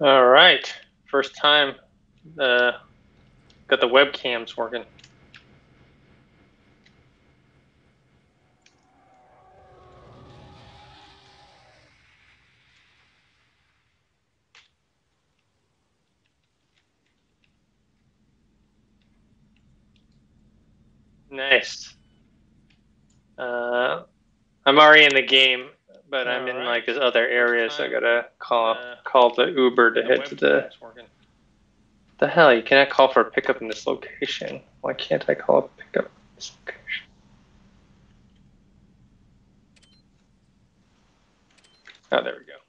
All right. First time uh, got the webcams working. Nice. Uh, I'm already in the game, but I'm in like this other area, so I gotta call uh, call the Uber to head to the. The hell! You cannot call for a pickup in this location. Why can't I call a pickup in this location? Oh, there we go.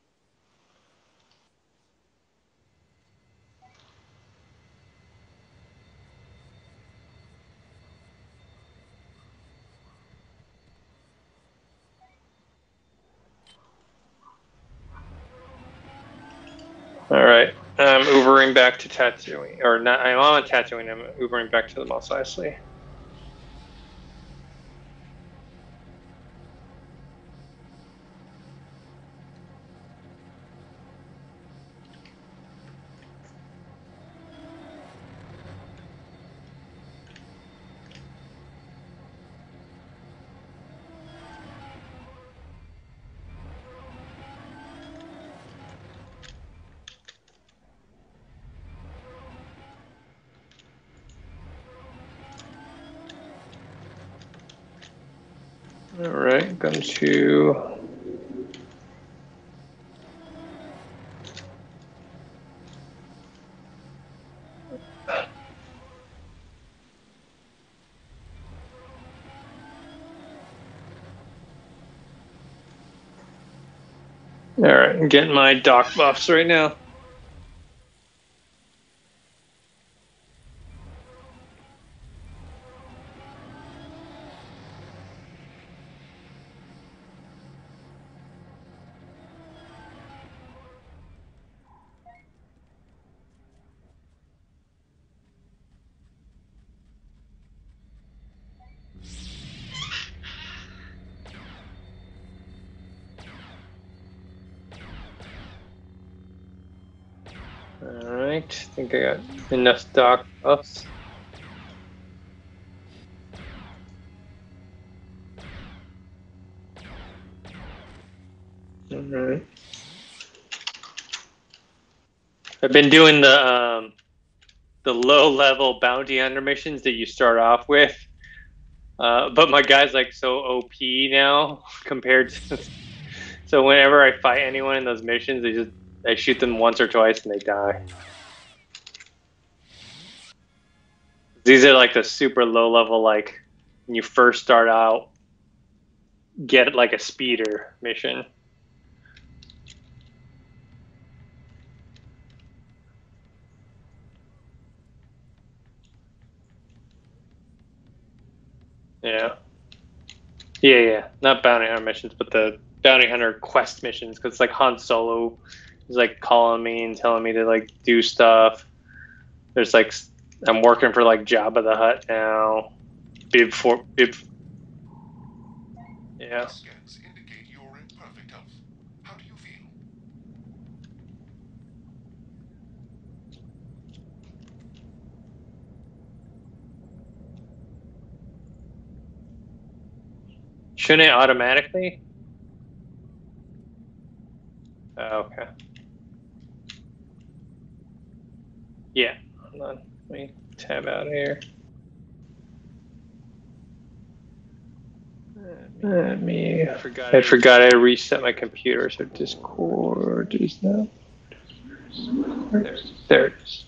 All right. I'm Ubering back to Tatooine, or not? I'm on Tatooine. I'm Ubering back to the Mos Eisley. To. All right, I'm getting my doc buffs right now. Think I got enough doc buffs. All right. I've been doing the um, the low level bounty hunter missions that you start off with, uh, but my guy's like so OP now compared to. So whenever I fight anyone in those missions, they just I shoot them once or twice and they die. These are like the super low level, like when you first start out, get like a speeder mission. Yeah. Yeah, yeah. Not bounty hunter missions, but the bounty hunter quest missions. Because like Han Solo is like calling me and telling me to like do stuff. There's like I'm working for like Jabba the Hutt now. Bib for Bib. Yeah. Scans indicate you're in perfect health. How do you feel? Shouldn't it automatically? Oh, okay. Yeah. Hold on. Let me tab out of here. Let me. I forgot. I forgot I reset my computer, so Discord is now. There. There it is.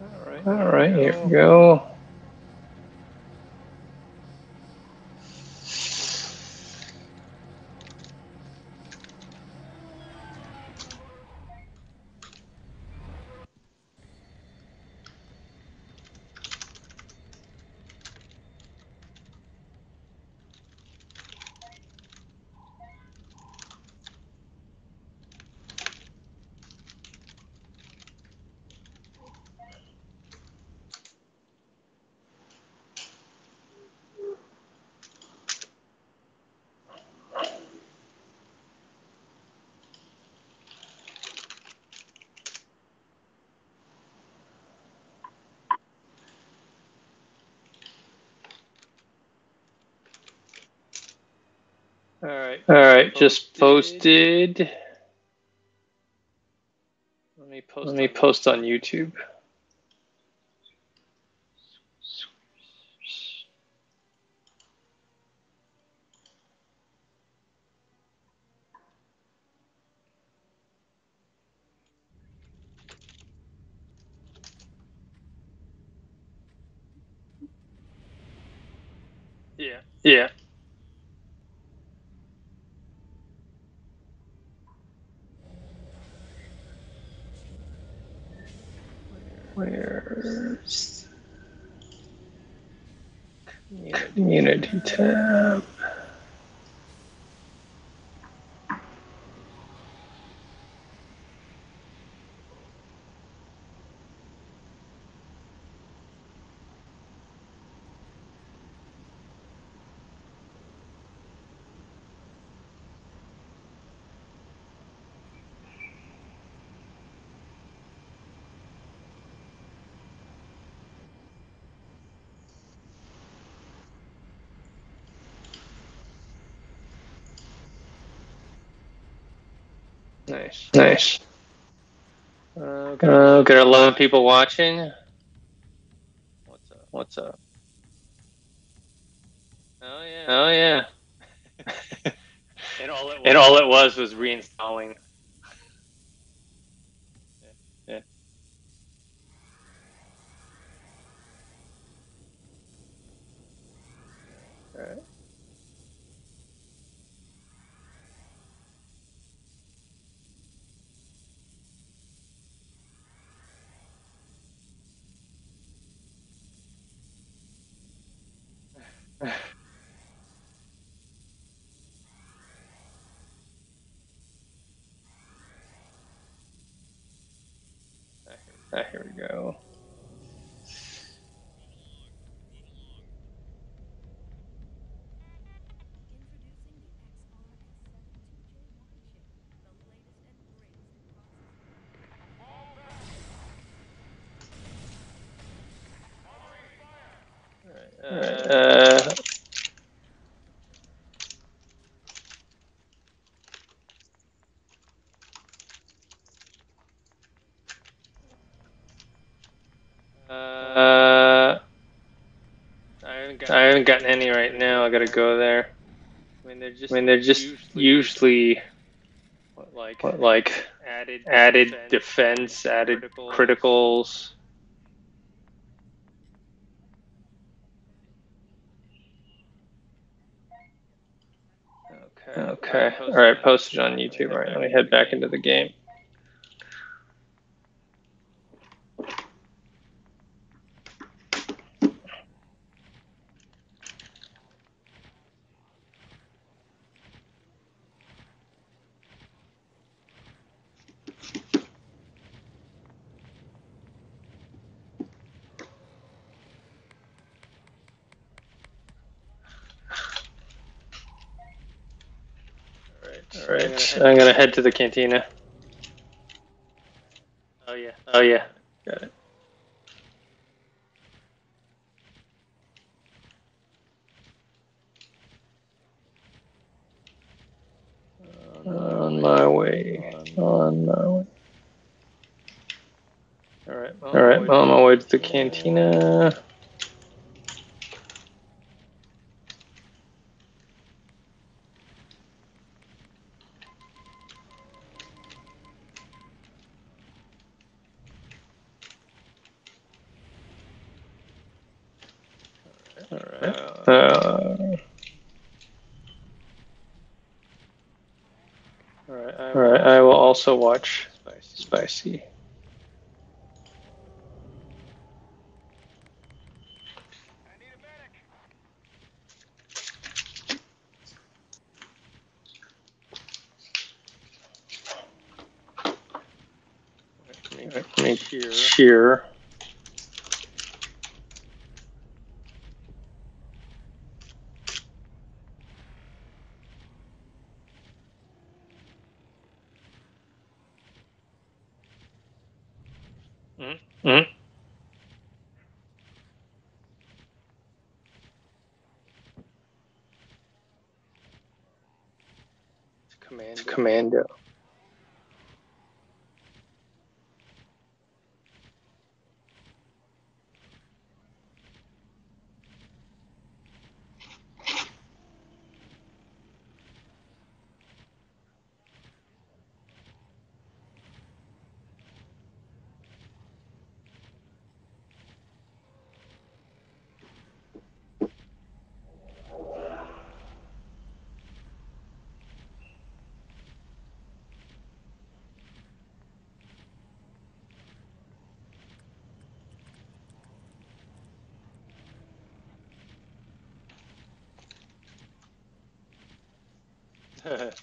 All right. All right, here we go. All right. All right. Just posted. Let me post. Let me post on YouTube. Yeah. Yeah. Where's community tab? Nice. Nice. Uh, got, uh, got 11 people watching. What's up? What's up? Oh, yeah. Oh, yeah. and, all it was, and all it was was reinstalling. Uh, uh, I haven't, got, gotten any right now. I gotta go there. I mean, they're just, I mean, they're just usually, usually what, like what, like added added defense, defense added criticals. criticals. Okay. All right. Posted on YouTube. All right. Let me head back into the game. All right, I'm gonna head to the cantina. Oh yeah. Oh yeah. Got it. On my way. On my way. All right. All right. On my way to the cantina. Uh, all right, all right. I will also watch Spicy. Make cheer. Mm-hmm.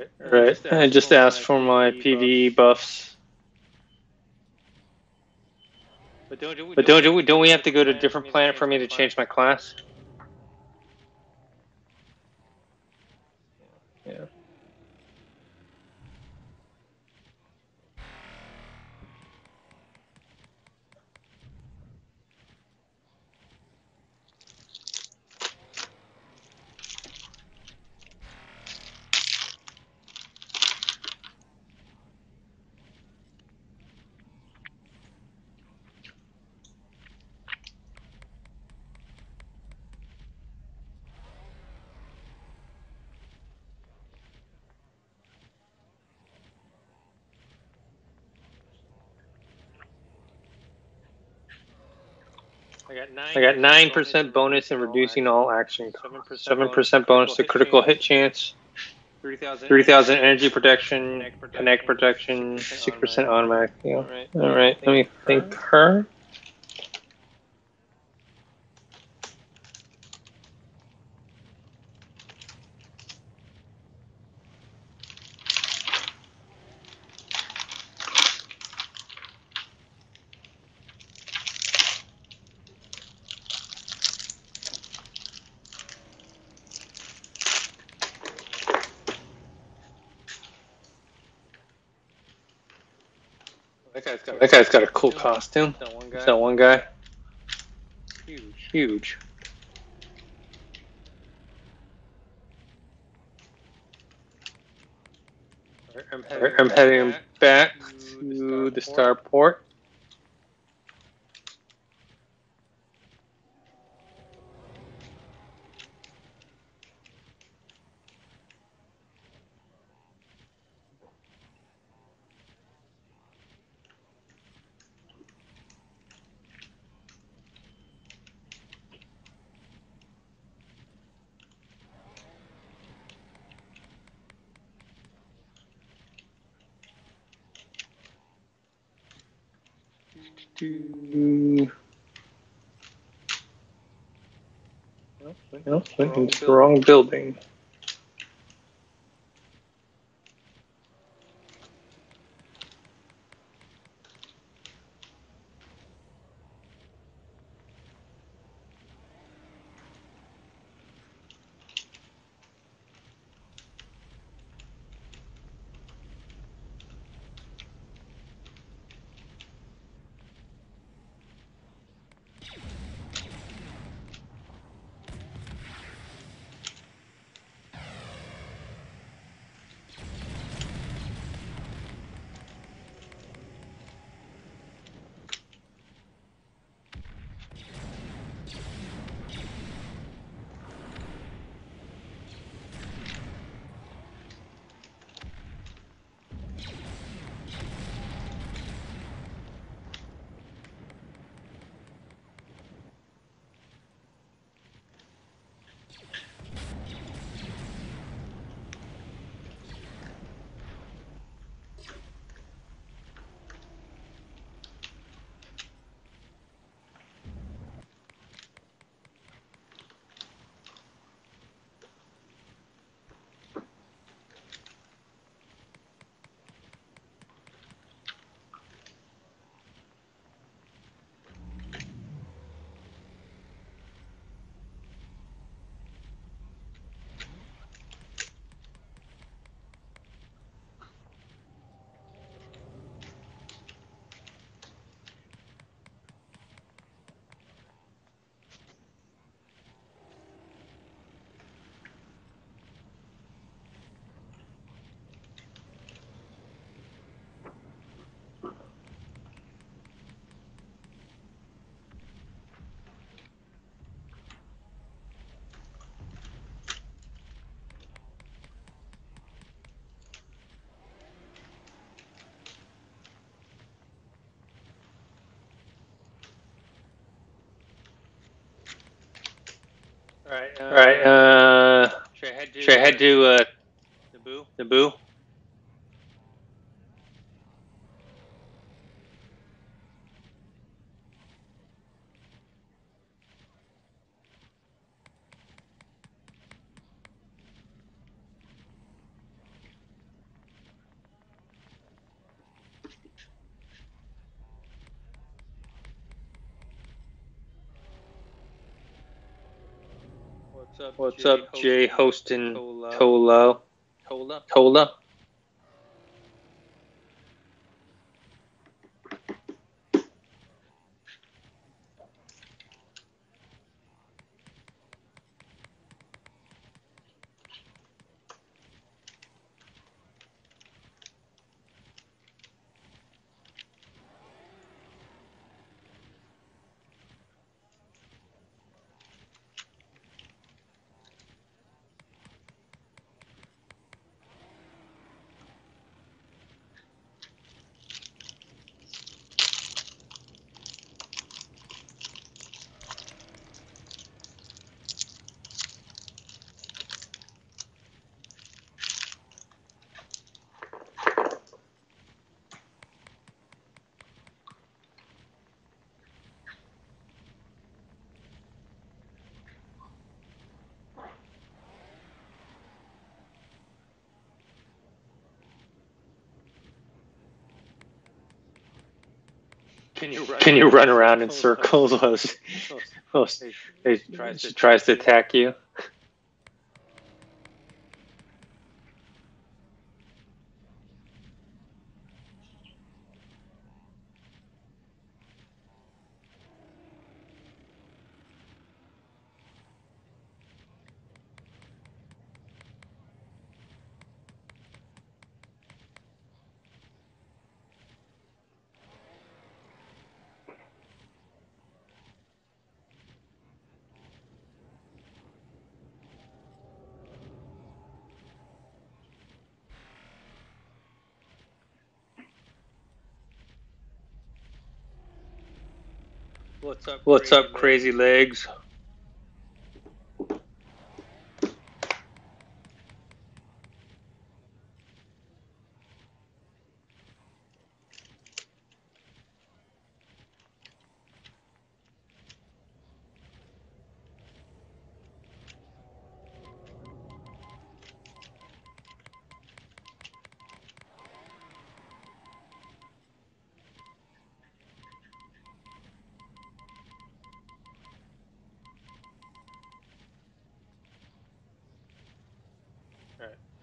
Right, right. I just asked for my PVE buffs. But don't do we, but don't, do we, don't we have to go to a different planet for me to change my class? Yeah. I got nine percent bonus in reducing all action costs. Seven percent bonus to critical hit chance. Three thousand energy protection, kinetic protection, six percent automatic. Yeah. All right. Let me think her. That guy's got, that guy's got a cool costume. That one guy. That one guy. Huge. Huge. I'm heading, I'm heading back to the starport. do. No, went into the wrong building. Right. All right. Uh, should I head to, should I head to uh, Naboo? Naboo? What's up? Jay hosting? Tolo? Tola. Can you run? Can you run around in circles while while he tries tries to attack you? What's up? What's up, crazy crazy legs?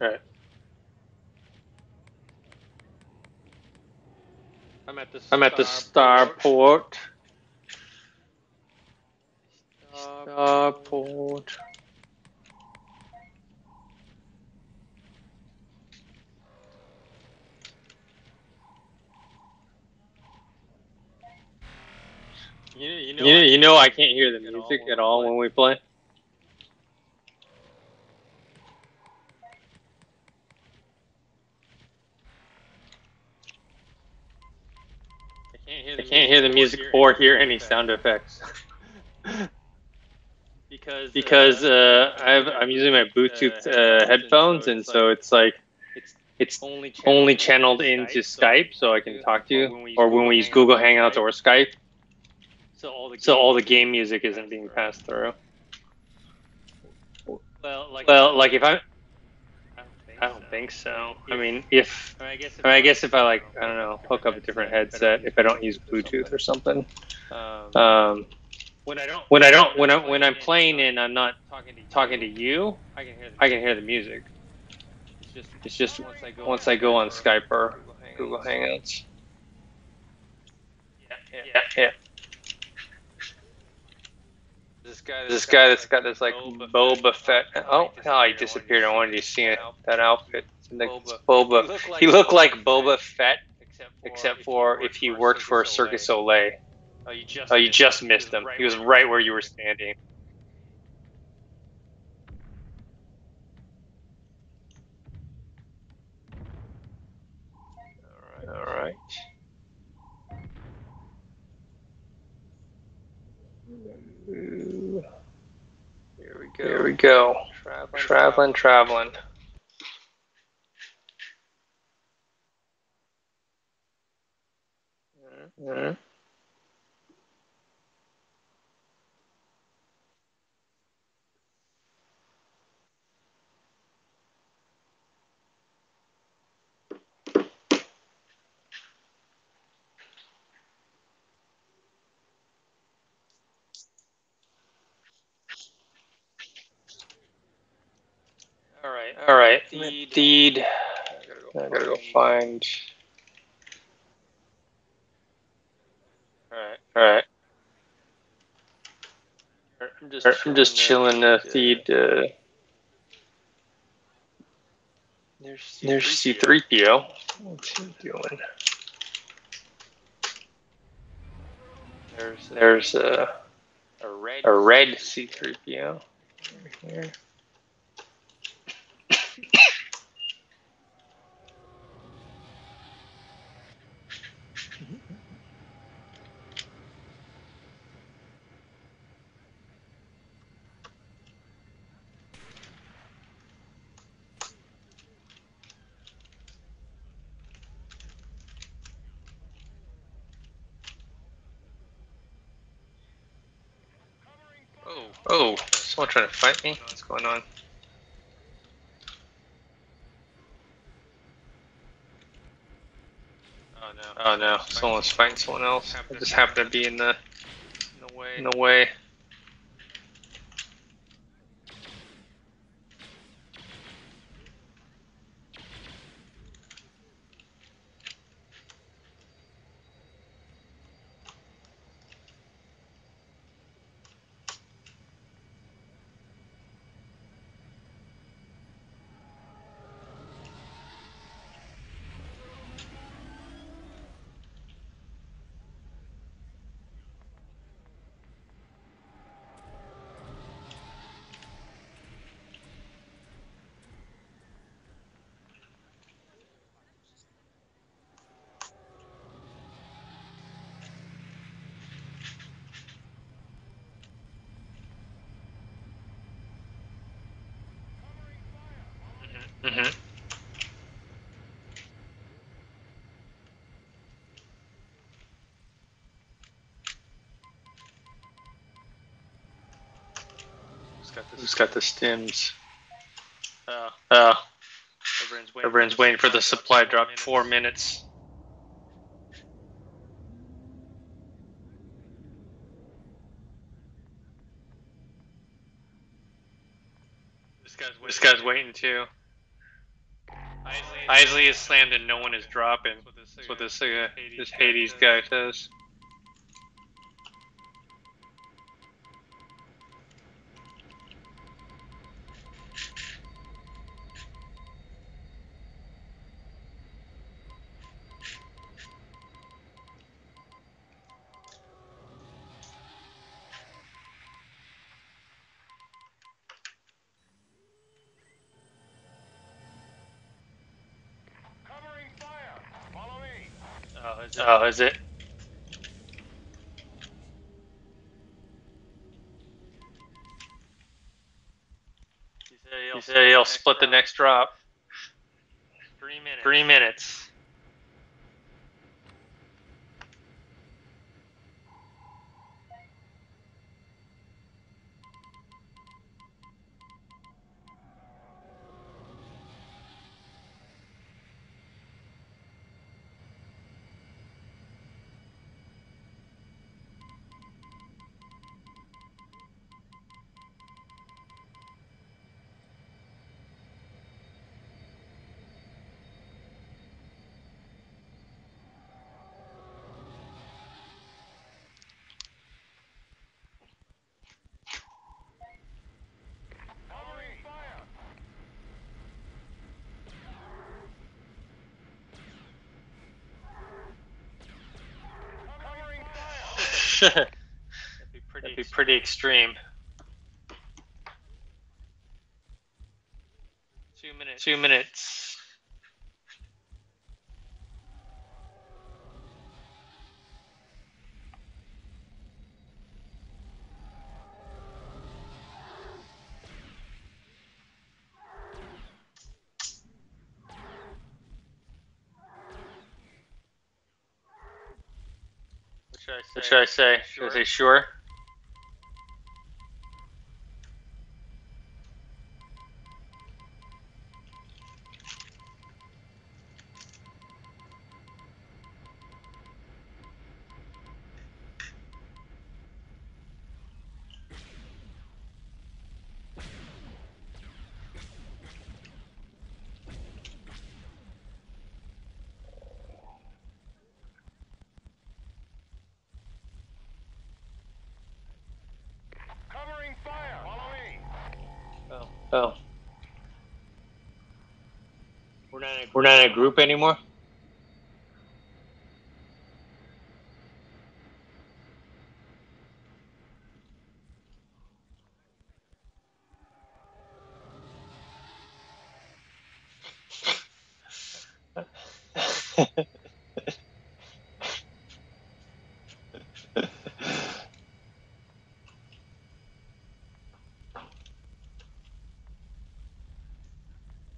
Right. I'm at the. I'm at the starport. Starport. You, you You know, know, I you know, I can't hear the at all music at all when we play. I can't hear I the can't hear the music or hear any sound effects. Because because uh, uh, I've, I'm using my Bluetooth uh, headphones, and so it's like it's it's only only channeled into Skype, so I can talk to you, or when we use Google Hangouts or Skype, so all the so all the game music isn't being passed through. well like Well, like if I, I don't think, I don't think so. I mean, if I, mean, I guess if I, I guess if I like, I don't know, hook up a different headset, if I don't use Bluetooth or something. um, Um, when I don't when I don't, when I when I'm playing and I'm not talking to you, talking to you, I can hear the I can hear the music. It's just It's just once I go once I go on Skype or Google Hangouts. Yeah. Yeah, yeah. This guy, This guy that's got this like Boba Fett. Oh, oh, he disappeared. I wanted you to see it, that outfit. It's Boba. He looked like Boba Fett, except for if he worked for Cirque du Soleil. Oh, you just Oh, you just missed him. He was right where you were standing. All right. Ooh. Here we go. go. Traveling, traveling. Mhm. All right. All right. Deed. Deed. I I gotta go find. All right. All right. I'm just. I'm just chilling. Uh, feed. Uh, There's there's C3PO. What's he doing? There's There's uh, a red. a red C3PO. Right here. Oh. Oh, someone trying to fight me? What's going on? Oh no. Oh no, someone's fighting someone else. I just happened to be in the In the way. in the way. Mm-hmm. Who's got this? Who's got the stims? Uh, Uh, everyone's waiting. everyone's waiting for the supply drop. Four minutes. This guy's waiting. This guy's waiting too. Eisley, Eisley is slammed and no one is dropping. That's what this, That's what this uh, this Hades guy says. Is it? Oh, is it? He said He he'll, said he'll split the next drop. Three minutes. Three minutes. pretty extreme. Two minutes. Two minutes. What should I say? Should I say sure? We're not in a, group anymore?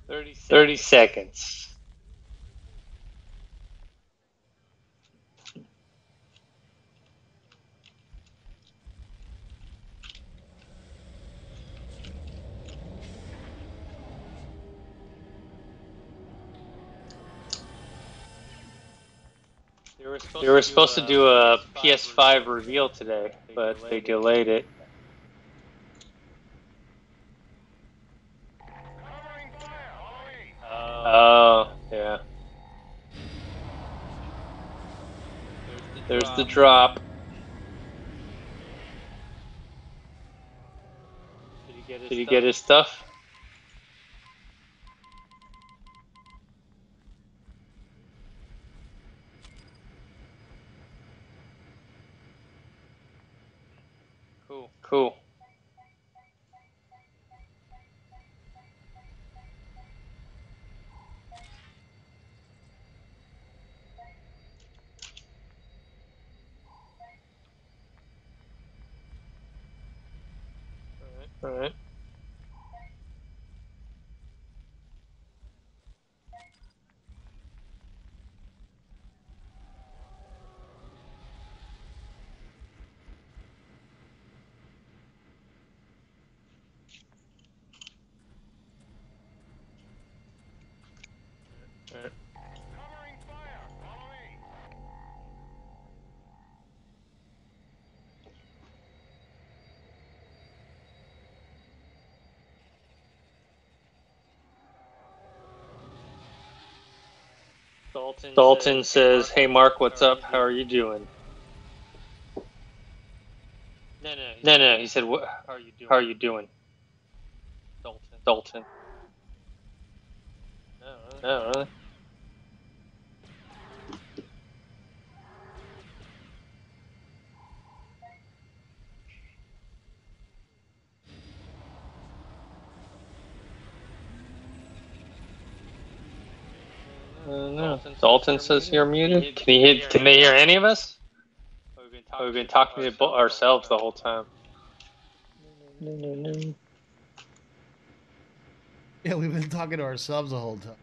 Thirty, 30 seconds. They were supposed, they were supposed to do a PS5 reveal today, but they delayed it. Covering fire. Follow me. Oh, yeah. There's the drop. Did he get his stuff? Cool. Cool. All right. Covering fire. Follow me. Dalton, Dalton says, "Hey Mark, what's up? How are you doing?" No, no, no, no. He said, "What? How are you doing?" How are you doing? Dalton. Dalton. No, really. No, really. Uh, no. Dalton says you're muted. Can he hear, Can they hear any of us? We've been talking to bo- ourselves the whole time. No, no, no. Yeah, we've been talking to ourselves the whole time.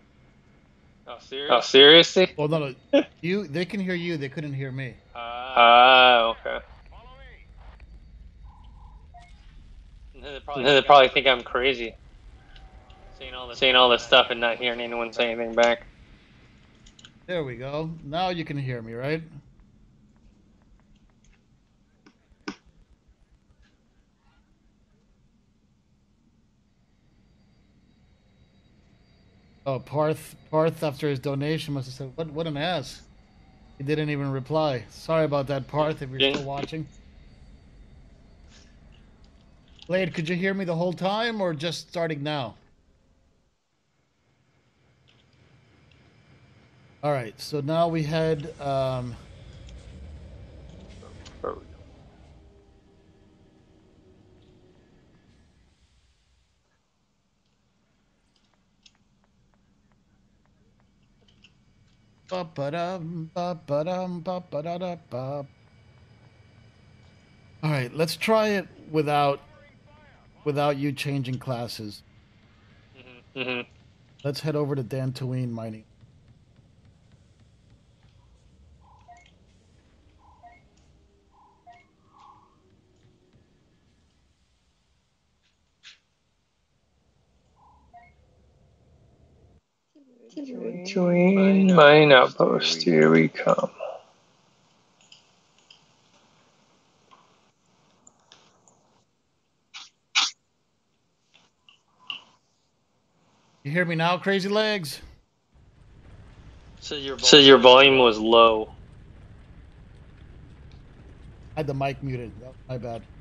Oh, serious? Oh, seriously? Well, no, no, you they can hear you. They couldn't hear me. Ah, okay. Follow me. And then they probably, then they probably think I'm crazy. Saying all this, saying all this stuff and not hearing anyone say anything back. There we go. Now you can hear me, right? Oh, Parth, Parth, after his donation, must have said, "What, what an ass." He didn't even reply. Sorry about that, Parth. If you're Didn't- still watching. Blade, could you hear me the whole time, or just starting now? All right. So now we had. Um, Ba-ba-dum, ba-ba-dum, ba-ba-da-da-ba. All right, let's try it without without you changing classes. hmm Let's head over to Dantooine mining. Join mine outpost. Here we come. You hear me now, crazy legs? So your So your volume was low. I had the mic muted. Oh, my bad. What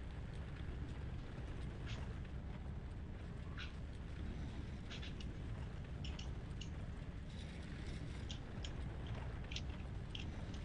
up, one? The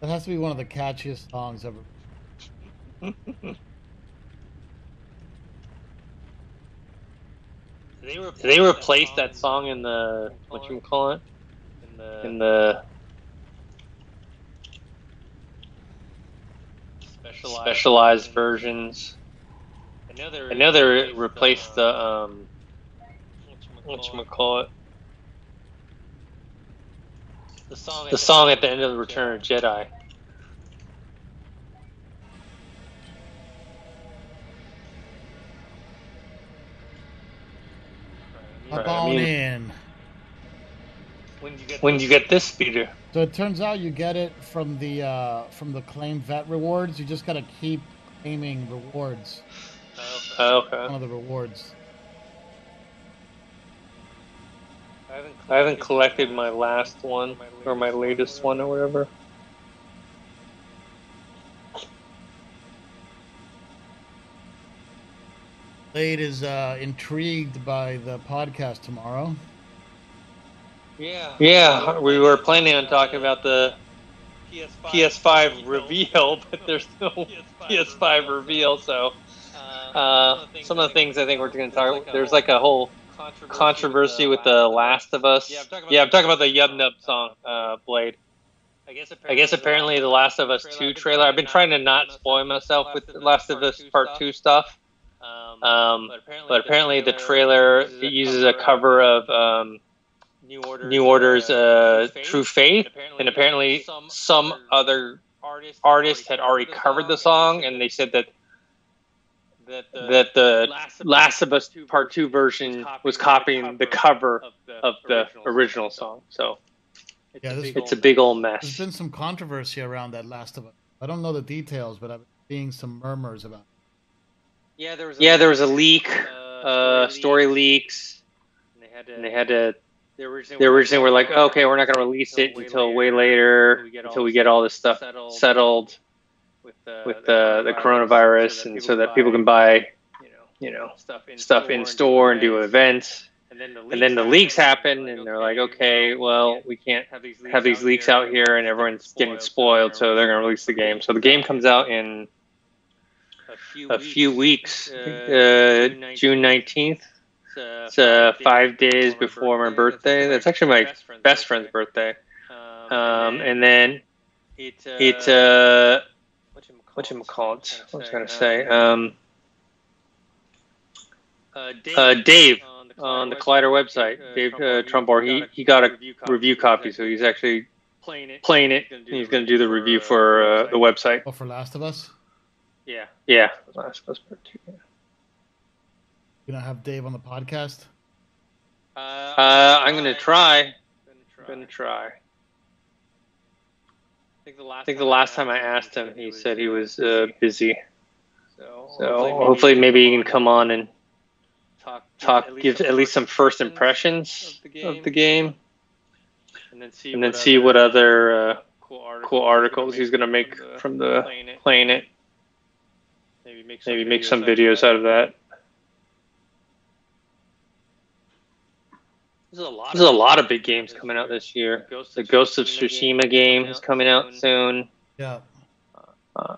That has to be one of the catchiest songs ever. They, replaced They replaced that song in the what you call it in the, in the specialized, specialized versions. I know they I know they replaced the um what you call it the song. the song at the end of the Return of Jedi. Hop Right, I on mean- in. When did you get? When you get this speeder? So it turns out you get it from the uh, from the claim vet rewards. You just gotta keep claiming rewards. Oh, Oh, One okay. of the rewards. I haven't. I haven't collected my last one or my latest one or whatever. Blade is uh, intrigued by the podcast tomorrow. Yeah. Yeah, we were planning on talking about the PS5, PS5 reveal, but there's no PS5 reveal, so uh, some of the things I think we're going to talk about. There's like a whole controversy with The Last of Us. Yeah, I'm talking about the- Yub Nub song, uh, Blade. I guess I guess apparently The Last of Us 2 trailer, I've been trying to not spoil myself with The Last of Us Part 2 stuff, um, but apparently the trailer uses a cover of um, New Order's, New Order's uh, True Faith, and apparently some other artist had already covered the song, and they said that that the, that the Last of Us Part Two version was copying the cover of the original song. So Yeah, this- it's a big old mess. There's been some controversy around that Last of Us. I don't know the details, but I'm seeing some murmurs about. It. yeah there was Yeah, there was a leak, uh, uh, story leaks, and they had to, and they had to. they originally, They originally were like, okay, we're not going to release it until way later, until we get all this stuff settled with the, with the the coronavirus, and so that people can buy, you know you know, stuff in stuff in store and do events. And then the And then the leaks happen, and they're like, okay, well, we can't have these have these leaks out here, and everyone's getting spoiled, so they're going to release the game. So the game comes out in a few weeks, uh, June 19th. It's uh, five days before my birthday. That's actually my best friend's birthday. Um, and then it it, uh, what you call it? What was I going to say? Um, uh, Dave on the Collider website, Dave uh, Trumbore, he, he got a review copy, so he's actually playing it. playing it, and he's going to do the review for uh, the website. Oh, for Last of Us, Yeah. Yeah, Last of Us Part Two. yeah. you gonna have Dave on the podcast. Uh, I'm going to try. I'm going to try. I think the last time I asked him, he said he was uh, busy. So hopefully, maybe he can come on and talk, talk give at least some first impressions of the game, and then see and then see what other uh, cool articles he's going to make from the playing it. playing it. Maybe make Maybe make some videos out of that. There's a lot. There's a lot of big games coming out this year. Ghost The Ghost of Tsushima game is coming out soon. Yeah. Uh,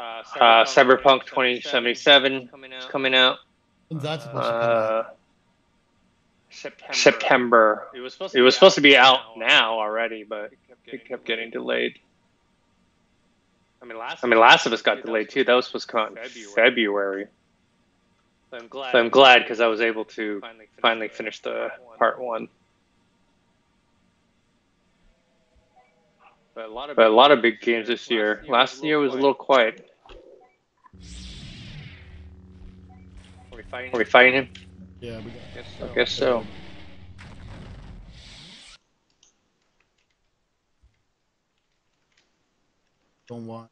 Uh, Cyberpunk 2077 coming is out. coming out. When's that supposed to come out? Uh, September. September. It was supposed to be was supposed to be out now. now already, but It it kept getting delayed. I mean, last. I mean, Last of Us got delayed too. That was supposed to come out in February. February. So I'm glad. So I'm glad because I was able to finally finish finally the finish the one. part one. But a lot of. But a lot of big games this year. Last year was a little quiet. Are we fighting? Are we fighting him? Yeah, we got Guess I guess so. don't want.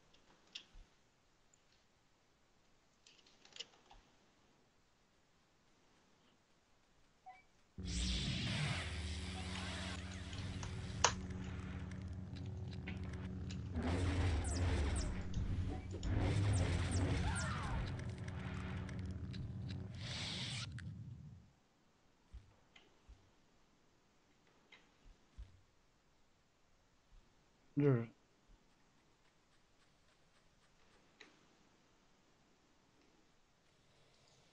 Wonder-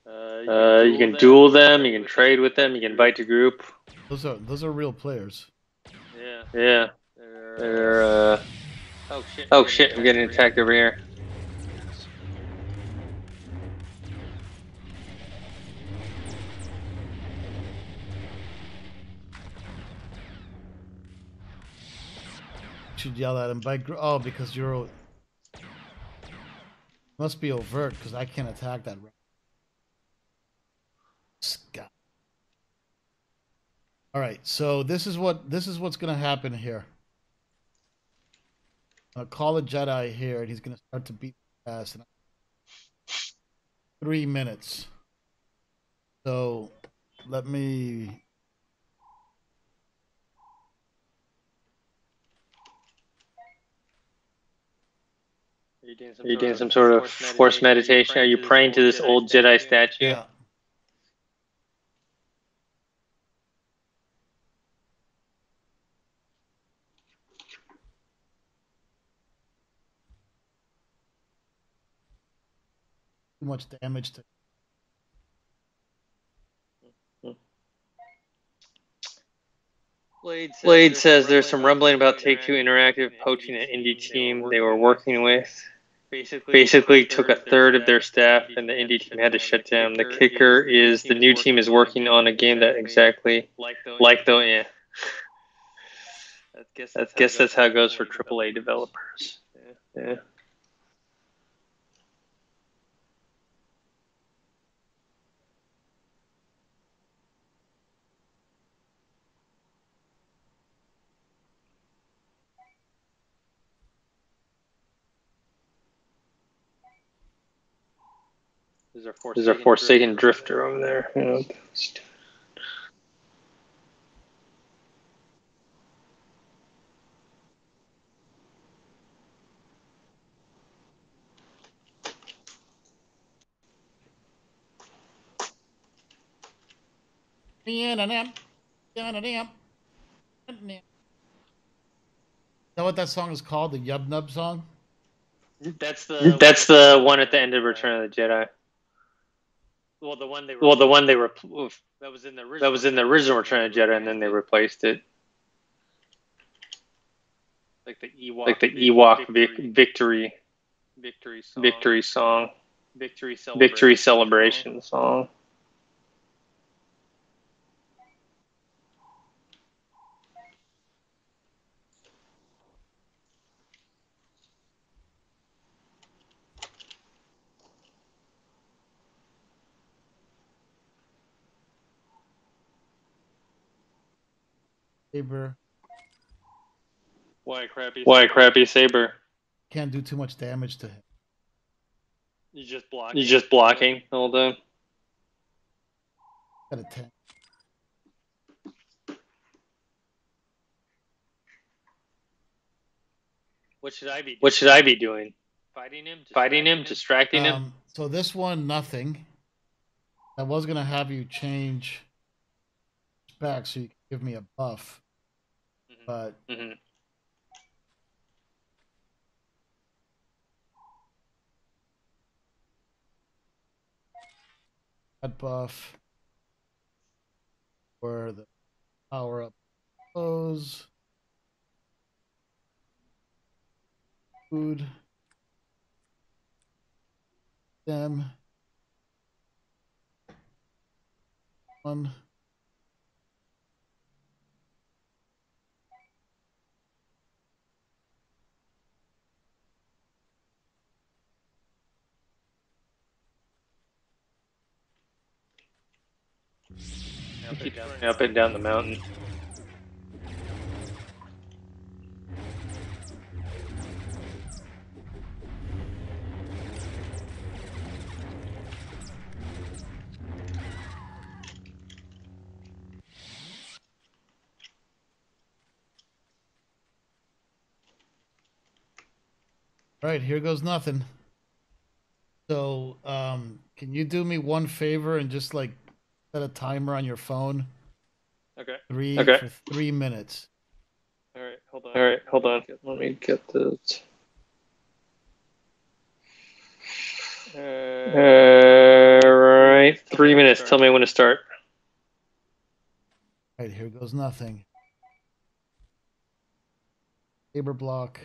Uh, you can duel them. You can trade with them. You can invite to group. Those are those are real players. Yeah. Yeah. They're, They're, uh, oh shit. oh shit! I'm getting attacked over here. Should yell at him by gr- oh because you're must be overt because I can't attack that. Scott. All right, so this is what this is what's gonna happen here. I'm gonna call a Jedi here, and he's gonna start to beat ass in three minutes. So let me Are you doing some, Are you doing some sort of forced meditation? Are you praying to this old Jedi statue? yeah. Too much damage to Blade says, Blade says there's some rumbling about Take Two Interactive poaching an indie team they were working with. Basically, Basically, took a third of their staff, and the indie team had to shut down. The kicker is the new team is working on a game that exactly like the like the yeah. I guess I guess that's how it goes for AAA developers. Yeah. There's a There's a Forsaken Drifter over there. you know. Is that what that song is called? The Yub Nub song? That's the That's the one at the end of Return of the Jedi. Well the one they were Well, the one they were that was in the original that was in the original Return of Jedi, and then they replaced it, like the Ewok like the Ewok victory, vic- victory. Victory. Song. Victory song, victory celebration victory celebration song. Saber Why crappy? Why crappy saber? can't do too much damage to him. You just blocking. You just blocking all the whole. Got a tank. What should I be? Doing? What should I be doing? fighting him? Fighting him, distracting him? Um, so this one, nothing. I was gonna have you change back so you can give me a buff. But hmm that buff where the power up goes. Food. Them. One. Up and down. Up and down the mountain. All right, here goes nothing. So, um, can you do me one favor and just like set a timer on your phone? Okay. Three Okay. for three minutes. All right. Hold on. All right. Hold on. Let me get this. Uh, right. Three minutes. Tell me when to start. All right, here goes nothing. Saber block.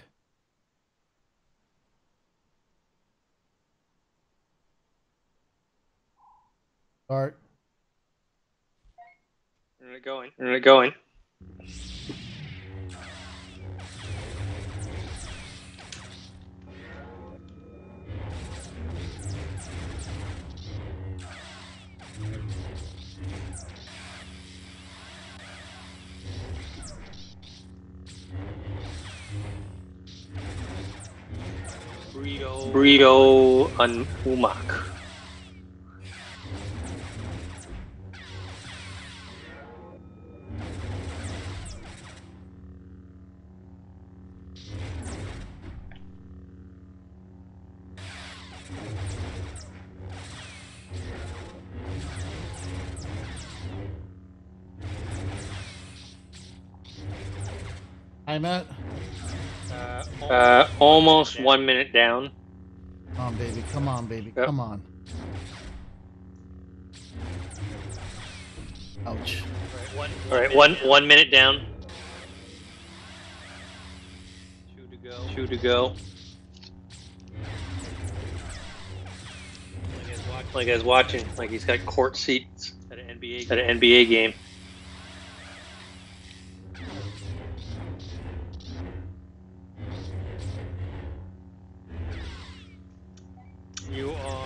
Start. We're going. We're going. Burrito. Burrito on umak. Almost one minute down. Come on, baby. Come on, baby. Yep. Come on. Ouch. Right, one, All right. minute One down. one minute down. Two to go. Two to go. Like as watching Like I was watching. Like he's got court seats at an NBA at an NBA game.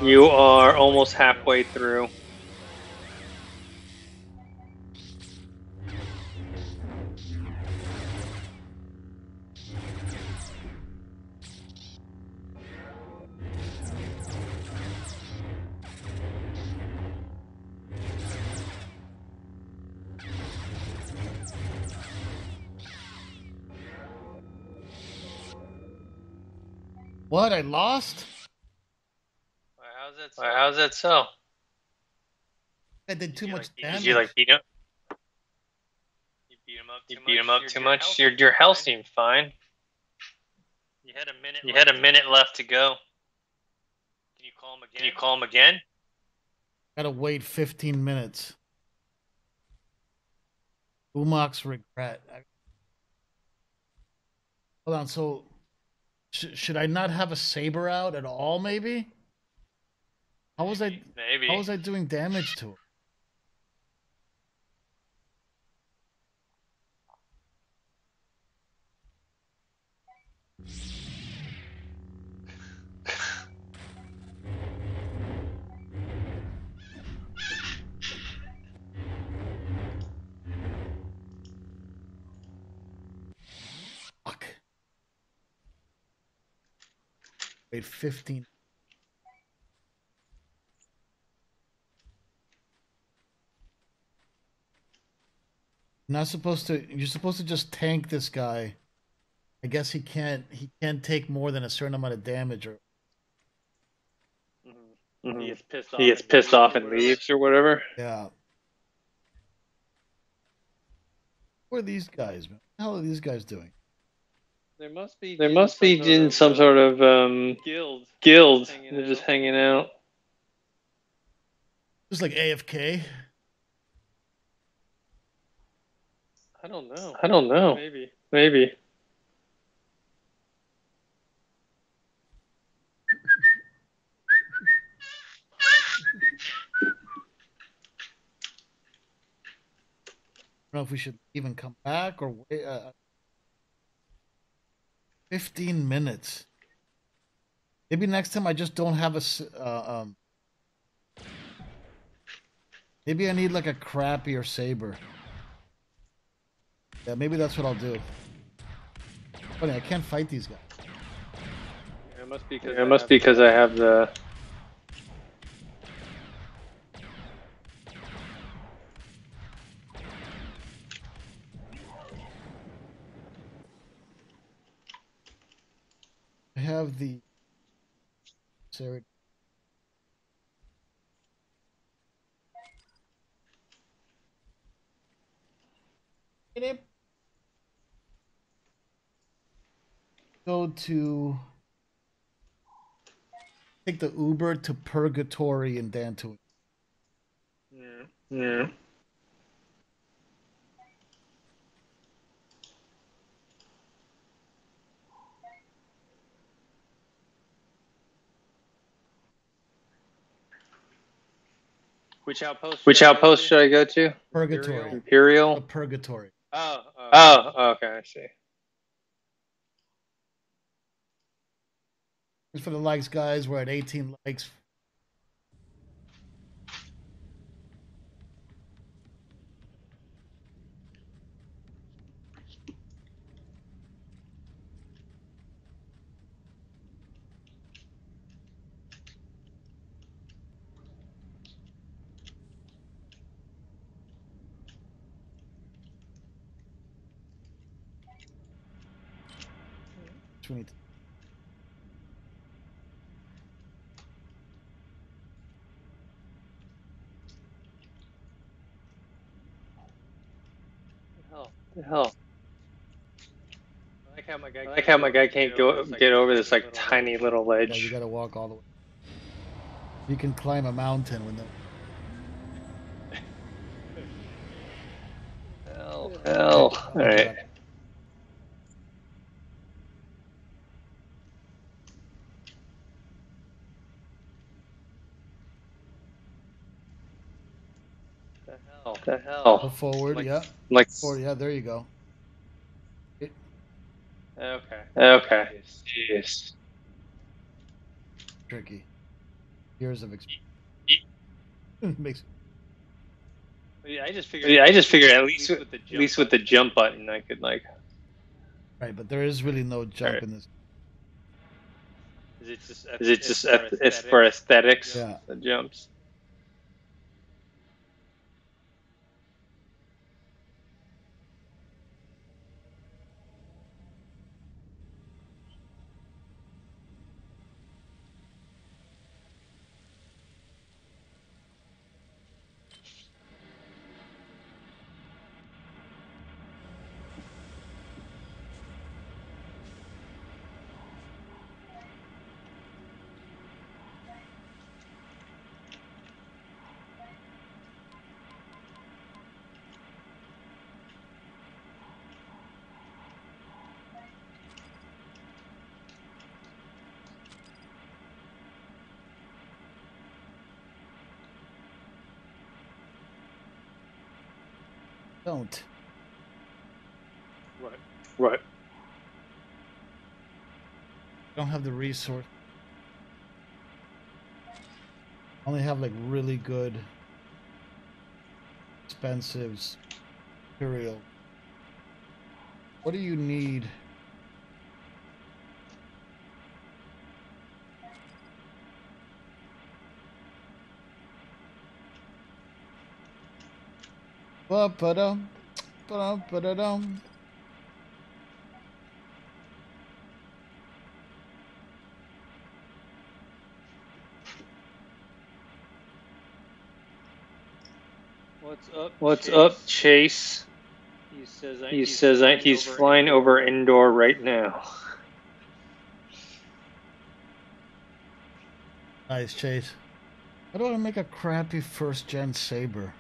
You are. Almost halfway through. What? I lost? Why, How's that? Why, how's that so? I did too You much like- Did damage. you like beat him? You beat him up too You much. beat him up Your- too your much. health Your your health fine. seemed fine. You had a minute. You left had a minute go. left to go. Can you call him again? Can you call him again? Gotta wait 15 minutes. Umak's regret. I- Hold on. So, sh- should I not have a saber out at all? Maybe. How was I? Maybe. How was I doing damage to it? Fuck. Wait 15. Not supposed to. You're supposed to just tank this guy. I guess he can't. He can't take more than a certain amount of damage. Or Mhm. He gets pissed off. He gets pissed off and leaves or whatever. yeah. Who are these guys, man? What the hell are these guys doing? There must be. There must be in some sort of um, Guild. guild. Hanging They're just hanging out. Just like AFK. I don't know. I don't know. Maybe. Maybe. I don't know if we should even come back or wait. Uh, 15 minutes. Maybe next time I just don't have a. Uh, um, maybe I need like a crappier saber. Yeah, maybe that's what I'll do. Funny, I can't fight these guys. It must be because. It must be because I have the. I have the. Sarah. Go to. Take the Uber to Purgatory and Dantooine. Yeah. Yeah. Which outpost? Which outpost should I go to? Purgatory. Imperial. The Purgatory. Oh, oh. Oh. Okay. I see. For the likes, guys. We're at 18 likes. Twenty. hell? The hell? I like how my guy. Like how my guy can't go get over this like tiny little Yeah, you ledge. gotta walk all the way. You can climb a mountain with no. Hell. Hell. All right. The Oh. hell. The forward, Like- yeah. Like. Forward, yeah. There you go. Okay. Okay. Jeez. Tricky. Years of experience. Makes Yeah, I just figured. Yeah, I just figured at least with, at least with the jump button, I could like. right, but there is really no jump Alright. in this. Is it just? Is it just? It's for aesthetics. Yeah. The jumps. Don't. Right. Right. Don't have the resource. Only have like really good, expensive material. What do you need? Ba-ba-dum, ba-dum, ba-da-dum. What's up? Up, Chase? You says he says that he's flying over Endor right now. Nice, Chase. How do I make a crappy first gen saber?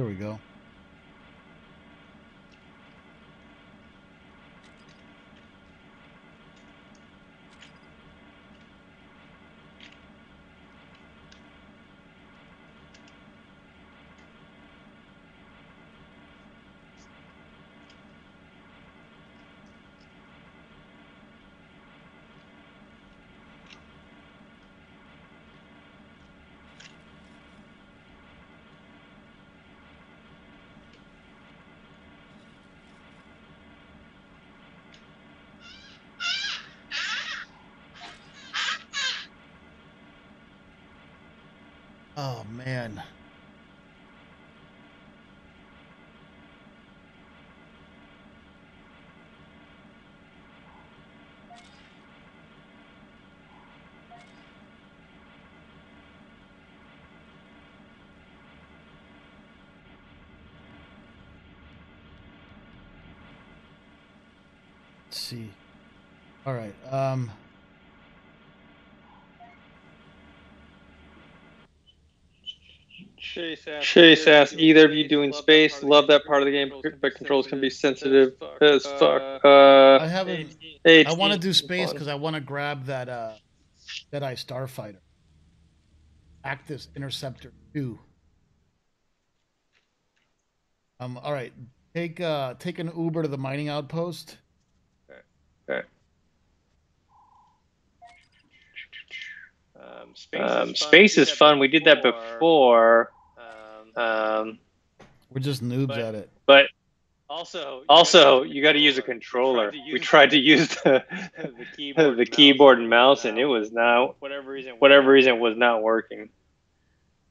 Here we go. Let's see. All right. Um Chase asked, Chase asked either of you doing space. Love that part of the game, but controls can be sensitive as fuck. Uh, I haven't I want to do space because I want to grab that uh, Jedi Starfighter. Actis Interceptor 2. Um, all right. Take uh take an Uber to the mining outpost. Okay. Um, space, Um, is fun. space We is fun. We did that before. Um, We're just noobs But- at it. but also, also, you got to use a controller. We tried to use the the keyboard, the keyboard and mouse, and it was not whatever reason. whatever reason was not working.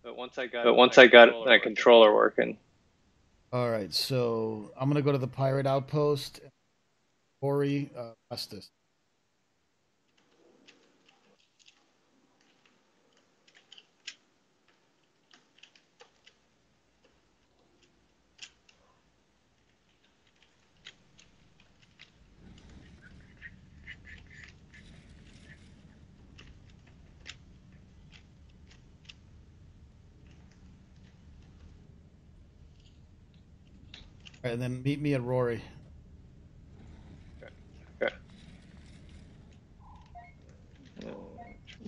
But once I got, But once I got that controller working, All right, so I'm gonna go to the pirate outpost. Ori uh, Estes. All right, and then meet me at Rori.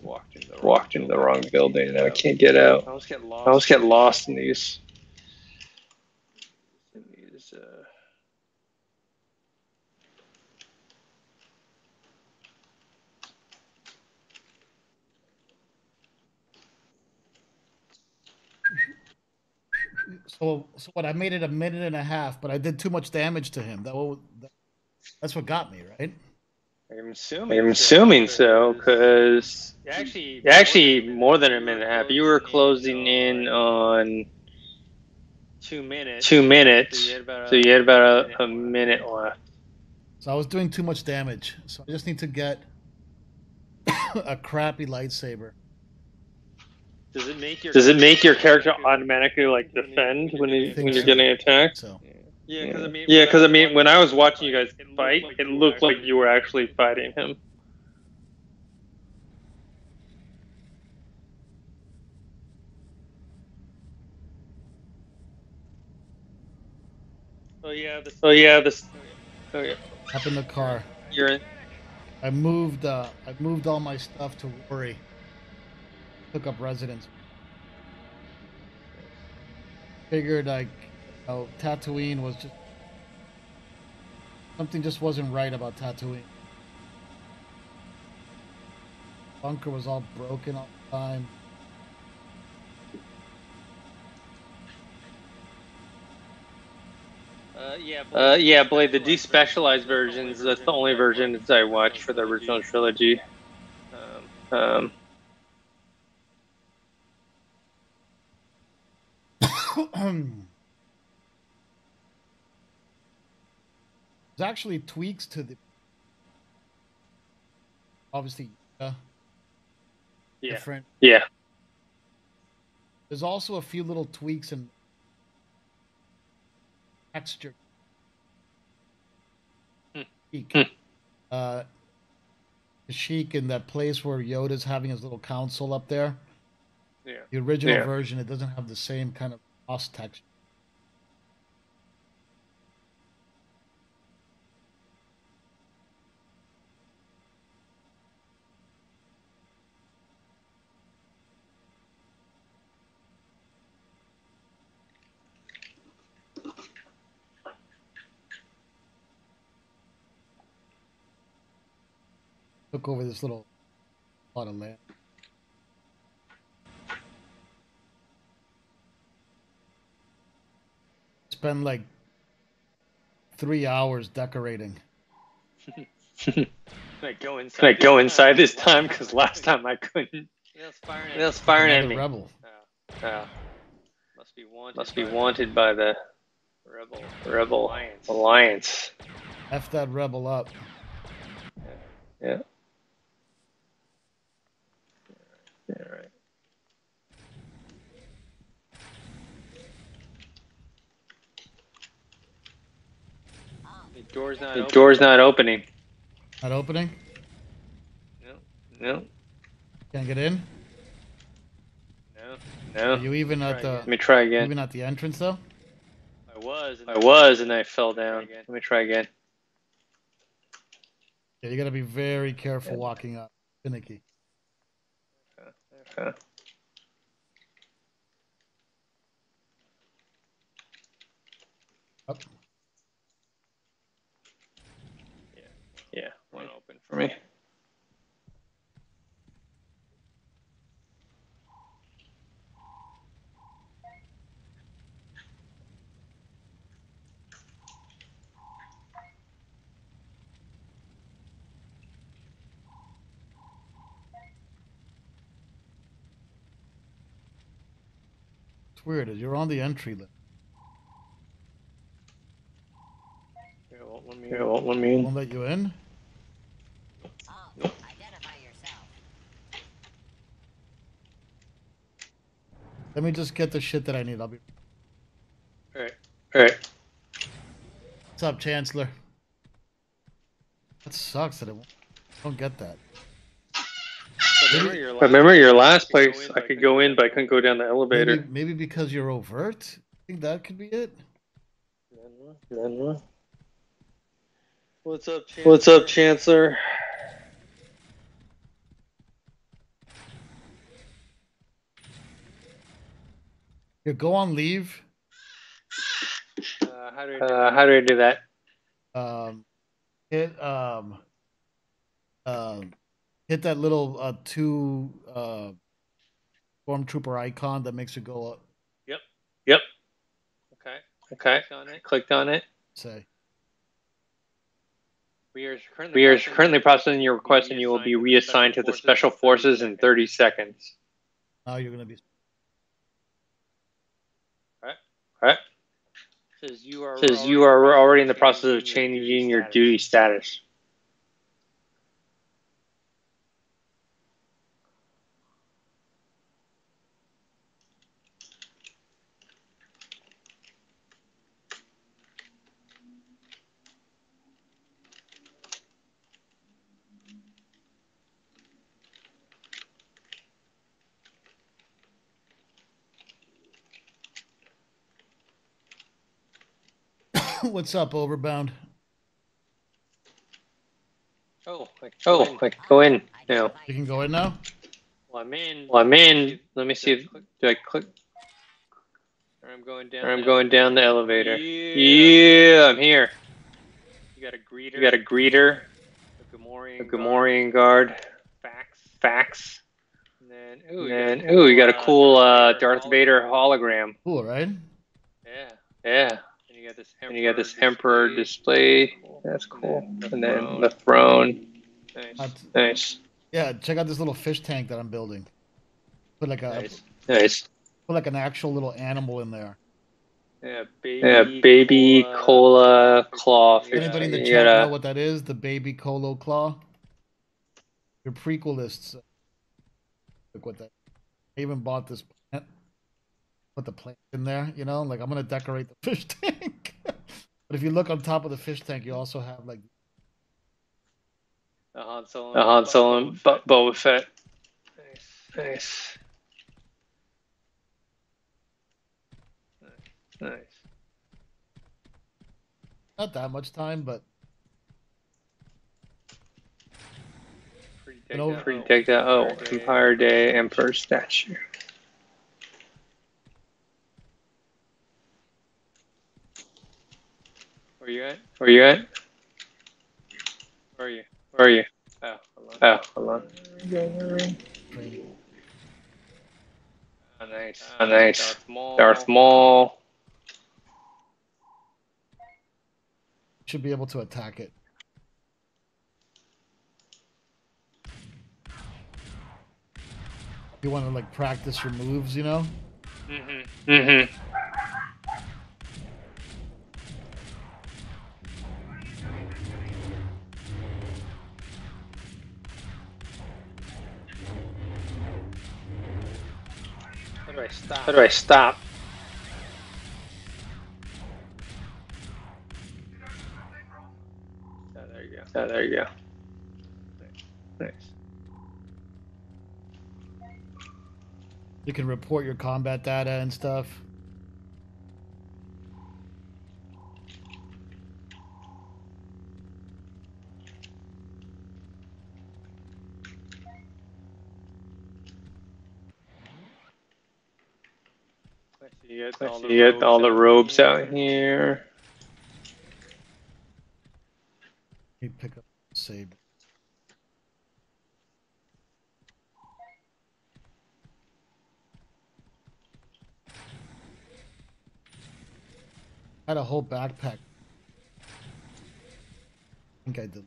walked into the, walked into the wrong building, and I can't get out. I always get lost. I always get lost in these. In these uh, So, so what? I made it a minute and a half, but I did too much damage to him. That, wa- that that's what got me, right? I'm assuming. I'm assuming so, because Actually, actually more than a minute and a half. You were closing in on two minutes. two minutes, So you had about a, so had about a, a minute left. So I was doing too much damage. So I just need to get a crappy lightsaber. Does it make your Does it make your character automatically like defend when you, when you're getting attacked? So Yeah, because I mean, Yeah, because I mean, when I was watching you guys fight, it looked like you were actually fighting him. Oh yeah, the, Oh yeah, this. Oh yeah, up in the car. you're in. I moved. Uh, I moved all my stuff to Rori. Took up residence. Figured like, you know, Tatooine was just something just wasn't right about Tatooine. Bunker was all broken all the time. uh, yeah, Uh, yeah, Blade. The despecialized versions. That's the only versions I watched for the original trilogy. Um, Um, There's actually tweaks to the. Obviously, uh, Yeah. different. Yeah. There's also a few little tweaks in texture. Hmm. Chic. Hmm. Uh, the chic in that place where Yoda's having his little council up there. Yeah. The original Yeah. version, it doesn't have the same kind of Took over this little of land. Spend like three hours decorating. Can I go inside? Can I go inside this time? Because last time I couldn't. Yeah, it's firing. That's firing at me. rebel. Yeah. Must be wanted. Must be by wanted by the the rebel. Rebel Alliance. Alliance. F that rebel up. Yeah. Yeah, right. The door's not The open. door's not opening. Not opening. No, No. Can't get in. No, no. Are you even at Try the Let me try again. even at the entrance though? I was. and I was, and I fell down. again. Let me try again. Yeah, you gotta be very careful Yeah. walking up. Finicky. Okay. Up. Yeah, One one open for me. It's weird. You're on the entry list. Here, it won't let me. Here, it won't let me in. Won't let you in. Oh, identify yourself. Let me just get the shit that I need. I'll be. All right. All right. What's up, Chancellor? That sucks that it won't. I don't get that. Remember your last, Remember your last place? I could go in, but I couldn't go down the elevator. Maybe, maybe because you're overt. I think that could be it. What's up, Chancellor? What's up, Chancellor? Here, go on leave. Uh, how do I do Uh, how do I do that? Um, hit um, um, hit that little uh two uh stormtrooper icon that makes you go up. Yep. Yep. Okay. Okay. Click on it. Clicked on it. Say, We are currently. We are processing- currently processing your request, and you will be reassigned to the Special Forces in 30 seconds. now you're gonna be. Right? Says you are. Says you are already in the process of changing your duty status. What's up, Overbound? Oh, like, Oh, like go in now. You can go in now. Well, I'm in. Well, I'm in. Let me see. If, do I click? Or I'm going down. Or I'm going down the elevator. Yeah. Yeah, I'm here. You got a greeter. You got a greeter, a Gamorrean. a Gamorrean guard, Fax. fax, And then, ooh, and you then ooh, you got a uh, cool uh, Darth. Vader hologram. Cool, right? Yeah. Yeah, And you got this. and you got this Emperor Emperor display. That's cool. And then And the then throne. the throne. Nice. That's- Nice, yeah, check out this little fish tank that I'm building. Put like a nice, nice. put like an actual little animal in there. Yeah, baby, Yeah, baby colo claw fish fish Anybody in the You chat gotta- know what that is? The baby colo claw. Your prequelists. Look what that. I even bought this plant. Put the plant in there. You know, like I'm gonna decorate the fish tank. But if you look on top of the fish tank, you also have like The Han Solo. The Han Solo and Bo- Boba Fett. Nice. Nice. Nice. not that much time, but Pretty You know, decked out. Pretty decked out. Oh, Empire Day Emperor statue. Where you at? Where you at? Where are you? Where are you? Oh, hold on. Oh, hold on. Oh, nice. Oh, nice. Darth Maul. Darth Maul. should be able to attack it. You want to like practice your moves, you know? Mm-hmm. Mm-hmm. How do I stop? How do I stop? Oh, there you go. Oh, there you go. Nice. You can report your combat data and stuff. Get all the you get all the robes out here. here. You pick up the saber. I had a whole backpack. I think I did.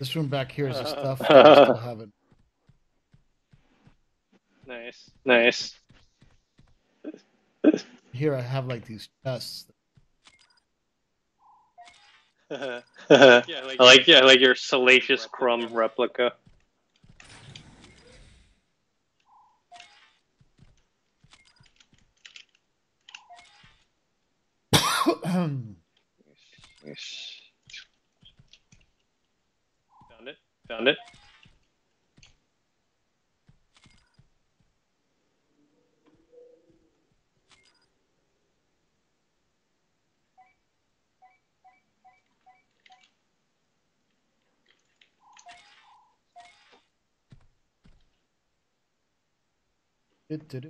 This room back here is the stuff I still haven't. Nice. Nice. Here I have like these chests. Yeah, like, like yeah, like your salacious crumb replica. Found it. Found it. Du-du-du.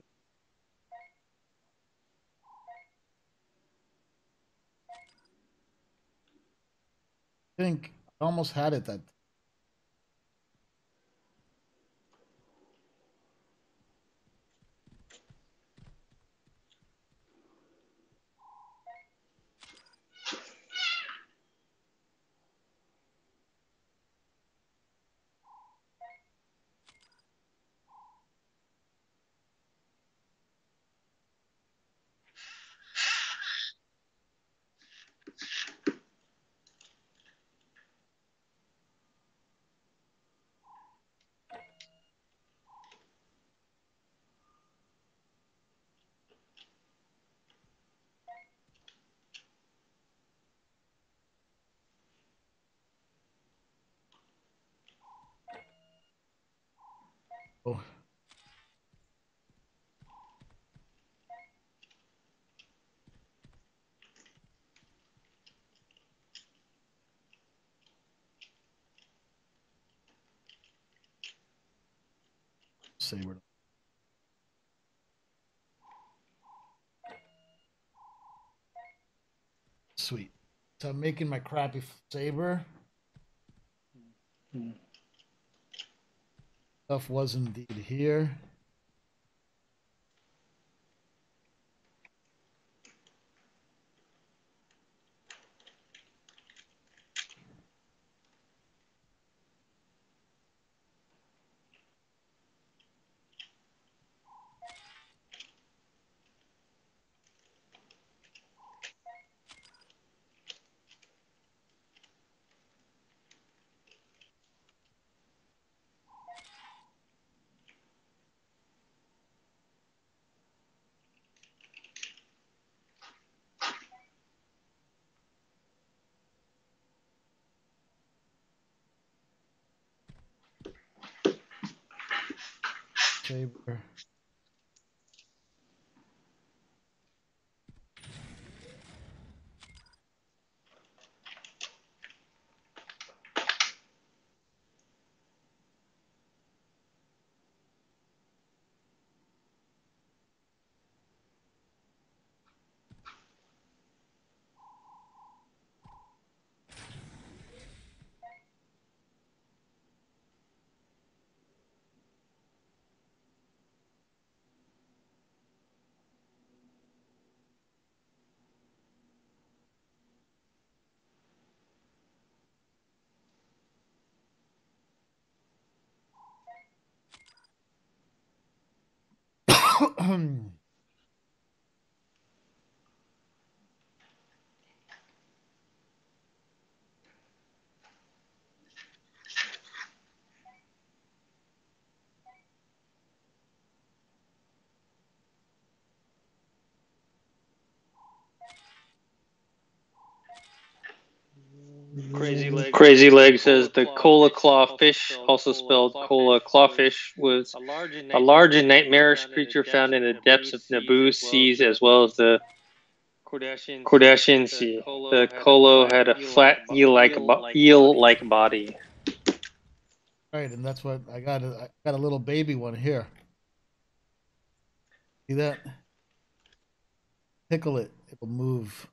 I think I almost had it that oh. Saber. Sweet. So I'm making my crappy saber. Stuff was indeed here. Saber. Crazy leg. Crazy Leg says the colo clawfish, also spelled colo clawfish, was A large and a large and nightmarish creature found in the depths of Naboo seas as well as the Kardashian. Kardashian Sea. The colo had a flat eel-like eel-like body. Right, and that's what I got. I got a little baby one here. See that? Tickle it; it'll move.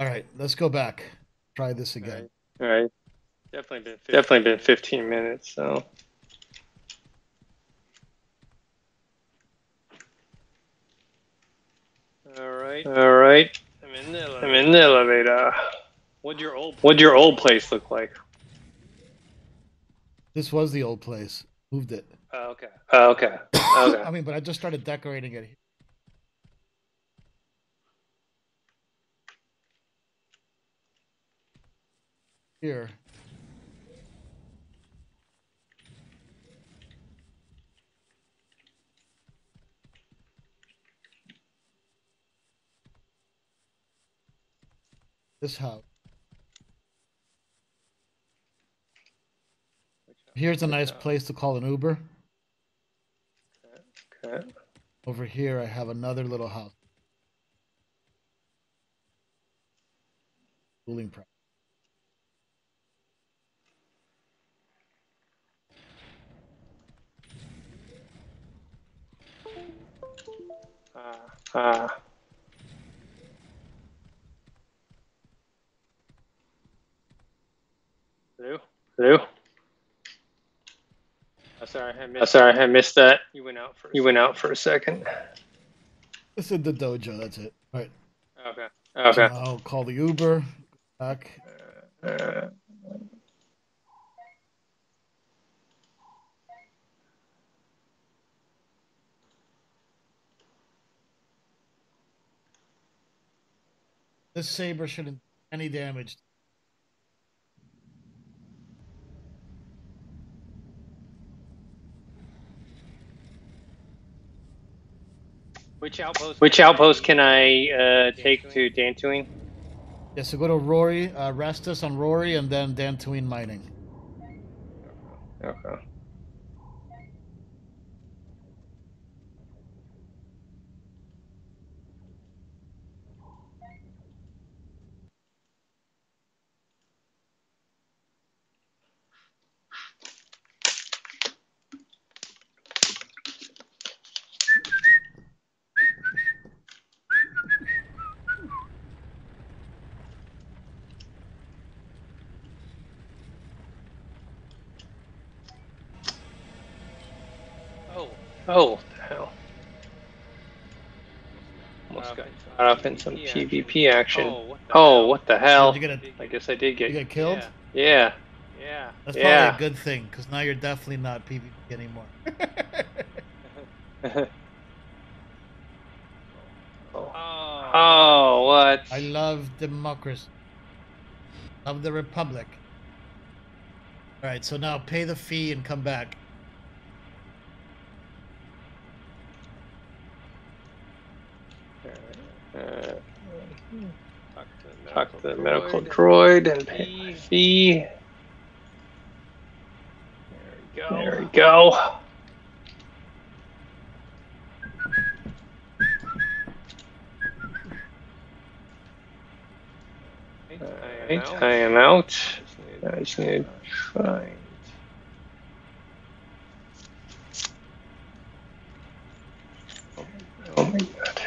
All right, let's go back. Try this again. All right, Definitely been. 15 definitely been minutes. 15 minutes. So All right. all right, I'm in the elevator. I'm in the elevator. What'd your old? What'd your old place look like? This was the old place. Moved it. Oh, okay. Oh, okay. Oh, okay. I mean, but I just started decorating it. Here. This house. Here's a nice place to call an Uber. Okay. Over here, I have another little house. Cooling press. Ah. Hello. Hello. Oh, sorry, I Oh, missed. sorry, I missed that. You went out first. You went out for a second. This is the dojo. That's it. All right. Okay. Okay. I'll call the Uber. Back. Uh, This saber shouldn't do any damage. Which outpost? which outpost can I uh, take to Dantooine? Yeah, so go to Rori, uh, Restuss on Rori, and then Dantooine Mining. Okay. Oh. What the hell. Almost got caught up in some PvP action. Oh, what the Oh, hell? what the hell? Did you get a, I guess I did you get. get killed? Yeah. Yeah. Yeah. That's Yeah. probably a good thing, because now you're definitely not PvP anymore. oh. Oh. oh, what? I love democracy. Love the republic. All right, so now pay the fee and come back. Talk to the Talk to the medical droid. and pay a fee. There we go. There we Alright, I am out. I just need to find. Oh my god.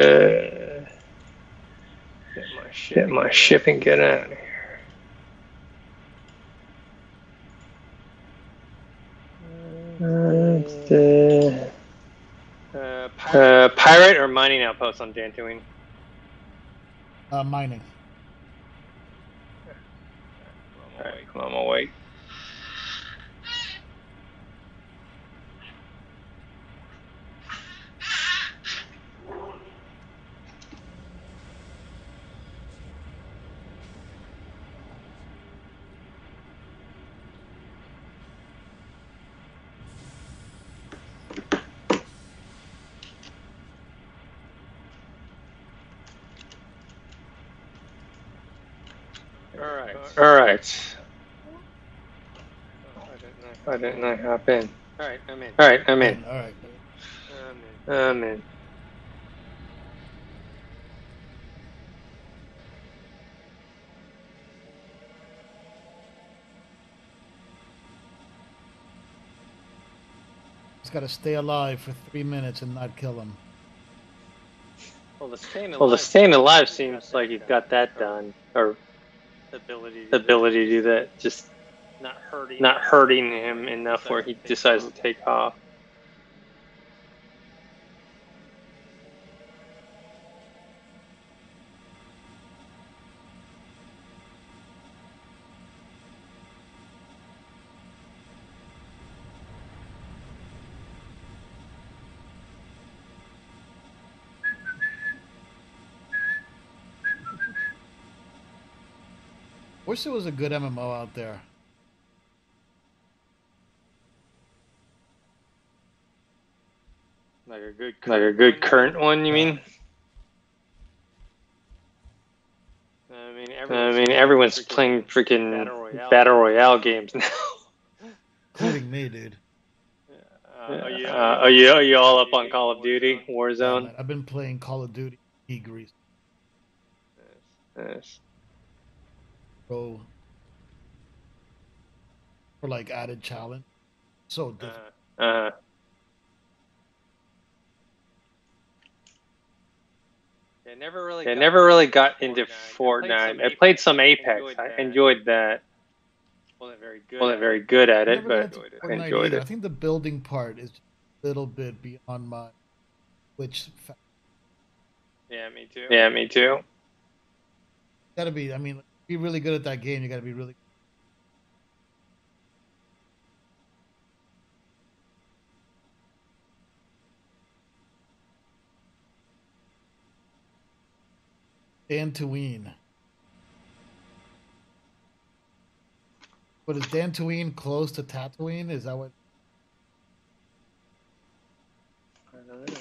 Uh, get my ship, my ship and get out of here. Uh, the, Uh, pirate. uh, pirate or mining outpost on Dantooine? Uh, mining. Alright, come on, I'll wait. Alright. Alright. I didn't know. I hop in? Alright, I'm in. Alright, I'm in. All right. I'm in. I'm in. Just got to stay alive for three minutes and not kill him. Well, the staying alive. Well, the staying alive seems like you've got that done, or The ability. To ability to do that, just Not hurting. not hurting him enough where he decides to take off. Wish there was a good MMO out there. Like a good. Like a good current one, you mean? I mean, I mean, everyone's freaking playing freaking Battle Royale. battle royale games now. Including me, dude. Uh, are you, Uh, are you are you all up on Call of Duty Warzone? Man, I've been playing Call of Duty E Grease Yes. Pro for like added challenge. So Uh, different. Uh, yeah, never really. I got never really got into Fortnite. Fortnite. I played some Apex. Enjoyed I enjoyed that. Wasn't very good. wasn't very good at it, but enjoyed it. I enjoyed either. it. I think the building part is a little bit beyond my which fa- Yeah, me too. Yeah, me too. gotta be. I mean, be really good at that game. You gotta be really. Dantooine. But is Dantooine close to Tatooine? Is that what?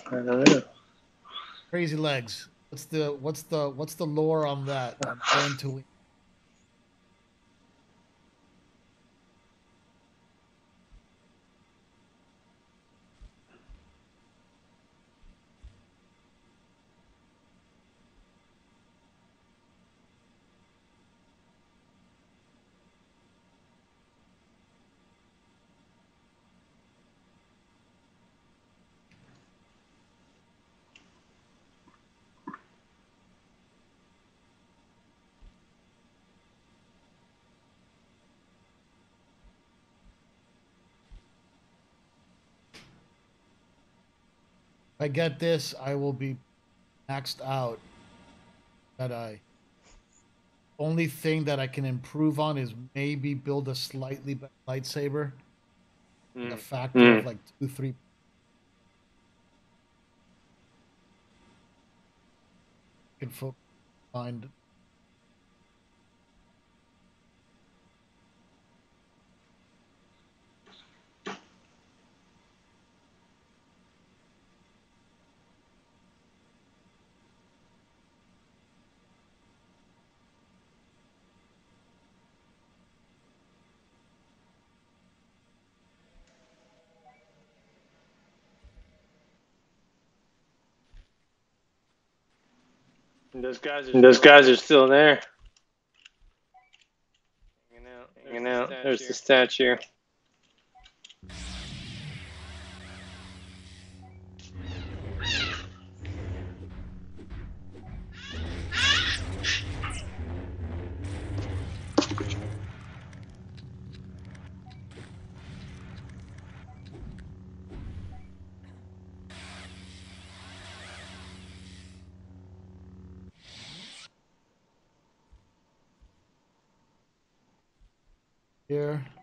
I don't know. Crazy legs. What's the what's the what's the lore on that? On Dantooine. I get this, I will be maxed out. That I. Only thing that I can improve on is maybe build a slightly better lightsaber, like a Mm. factor Mm. of like two, three. Can find those guys are. Those still- guys are still there. hanging out. Hanging out. There's the statue. Here.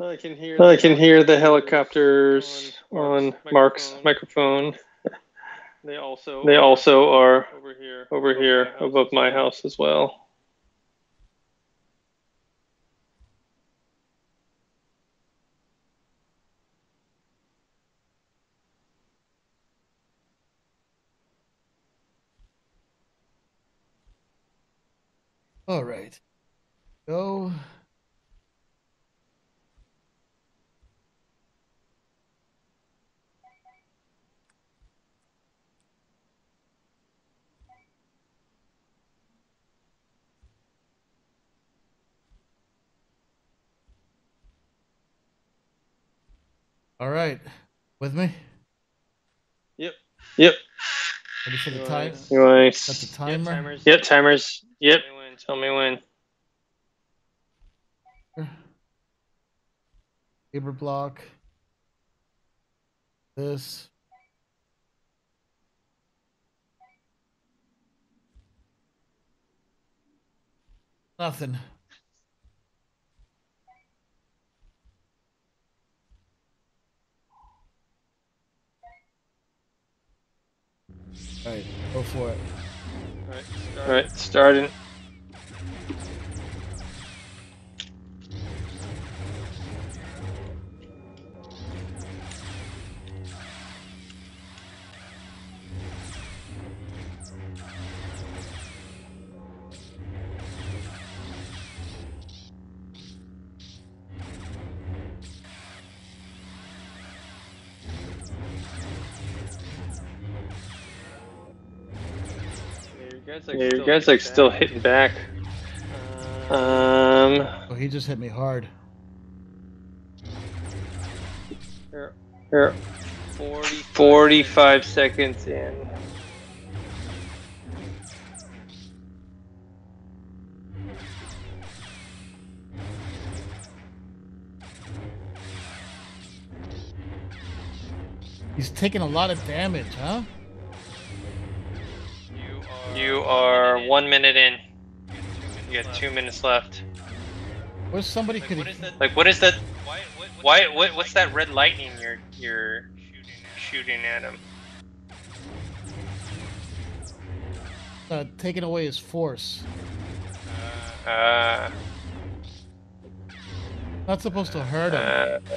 I can hear. I can hear the helicopters on Mark's microphone. They also. They also are over here. over here above my house as well. All right. Go. Right. With me? Yep. Yep. Ready for the Nice. time? You want Set the to? timer. timers. Yep. Timers. Yep. Tell me when. Tell me when. Saber block. This. Nothing. All right, go for it. Alright, start. All right. Starting. Guys like Yeah, still you guys like hitting still hitting back. Uh, Um. Oh, he just hit me hard. here, Here. 40, 45 seconds in. He's taking a lot of damage, huh? You are. One minute in. You got two minutes left. Where's somebody Like, could what is that? Like, what is that? Why? What, Why? What, what's that red lightning you're you're shooting at him? uh, taking away his force? Uh, Not supposed to hurt him. uh,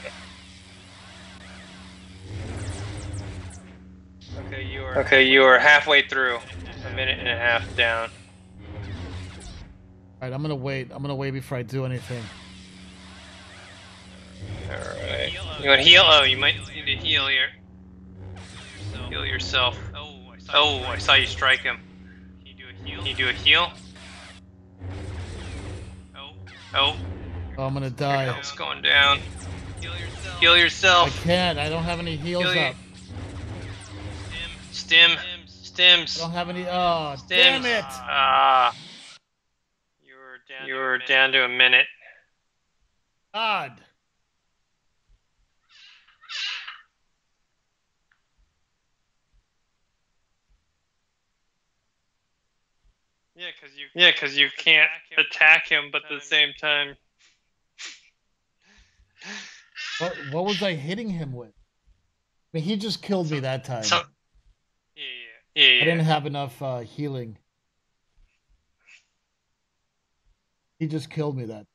Okay, you are. okay, you are halfway through. A minute and a half down. All right, I'm gonna wait. I'm gonna wait before I do anything. All right. You want to heal? Oh, you might need to heal here. Heal yourself. Oh, I saw. Oh, I saw you strike him. Can you do a heal? Can you do a heal? Oh, Oh, Oh, I'm gonna die. health's going down. heal yourself. Heal I can't. I don't have any heals Heal up. Stim. Stims. Stims. I don't have any. Oh, Stims. damn it! Ah, You're down. you to a were minute. down to a minute. God. Yeah, because you. Yeah, because you can't attack him, but at the same time, What, what was I hitting him with? I mean, he just killed me that time. So- yeah, I didn't have enough uh, healing. He just killed me that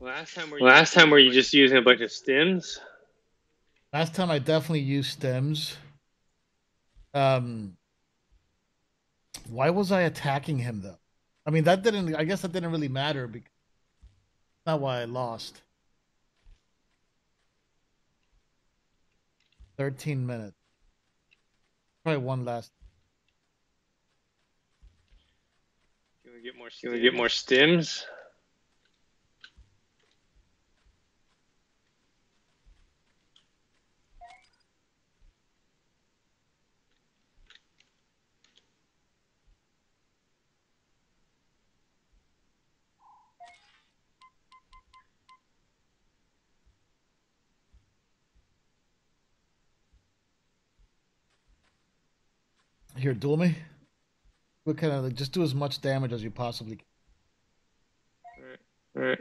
Last time, were you last time were you just using a bunch of stims? Last time I definitely used stims. Um, why was I attacking him though? I mean, that didn't. I guess that didn't really matter because not why I lost. Thirteen minutes. Probably one last. You want to get more? You want to get more stims? Here, duel me. What kind of like, just do as much damage as you possibly can. All right.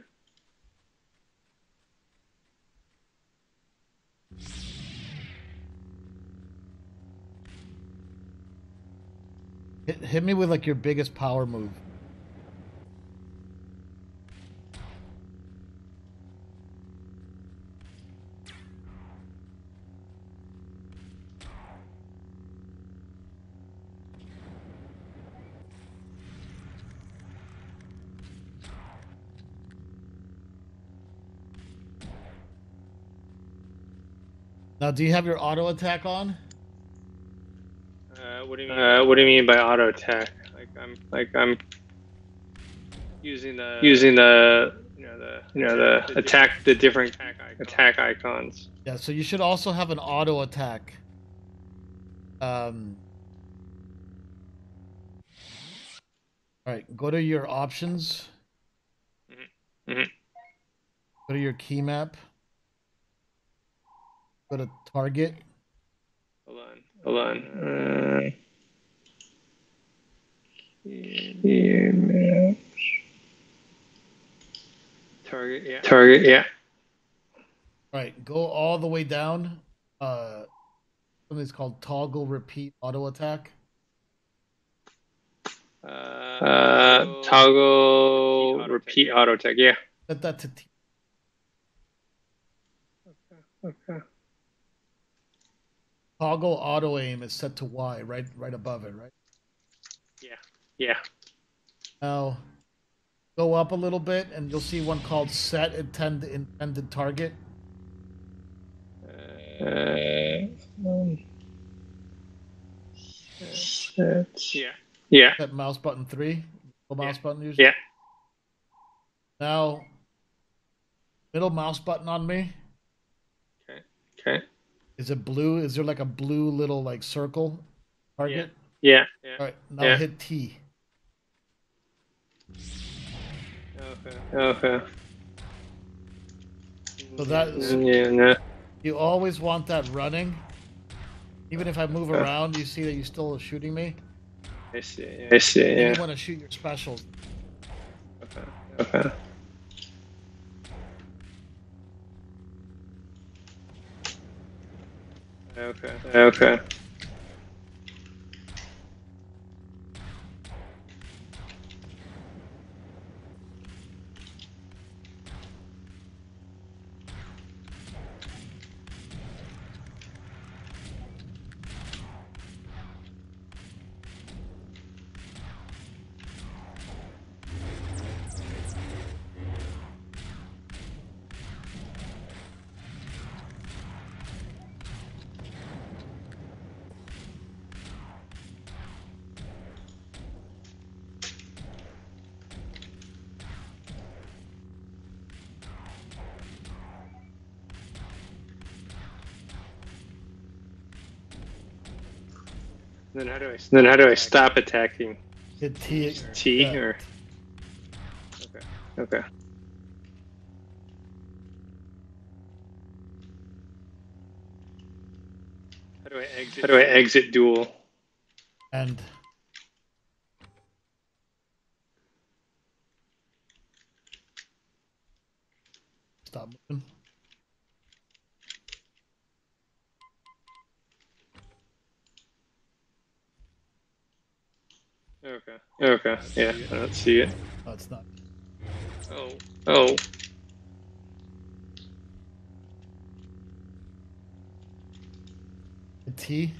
Hit, hit me with like your biggest power move. Now, do you have your auto attack on? Uh, what do you mean? Uh, what do you mean by auto attack? Like I'm like I'm using the using the you know the you know the attack the different attack icons. Yeah, so you should also have an auto attack. Um. All right, go to your options. Mm-hmm. Go to your key map. Go to target. Hold on, hold on. Uh, map. Target, yeah. Target, yeah. All right, go all the way down. Uh, something's called toggle repeat auto attack. Uh, toggle repeat auto attack. Yeah. Set that to T. Okay. Toggle auto aim is set to Y, right, right above it, right? Yeah. Yeah. Now, go up a little bit, and you'll see one called set intended intended target. Uh, um, yeah. Yeah. That mouse button three, middle mouse button usually. Yeah. Now, middle mouse button on me. Okay. Okay. Is it blue? Is there like a blue little like circle target? Yeah. Yeah. All right, now Yeah. hit T. Okay. Okay. So that Yeah. No. you always want that running. Even if I move around, you see that you're still are shooting me. I see. Yeah. I see. And Yeah. you want to shoot your specials. Okay. Okay. Okay. Okay. Then how do I? Then how do I stop attacking? Hit T. T yeah. or? Okay. Okay. How do I exit? How do I exit duel? And stop moving. Okay. Okay. Yeah. I don't see it. Oh, it's not. Oh. Oh. Hit T.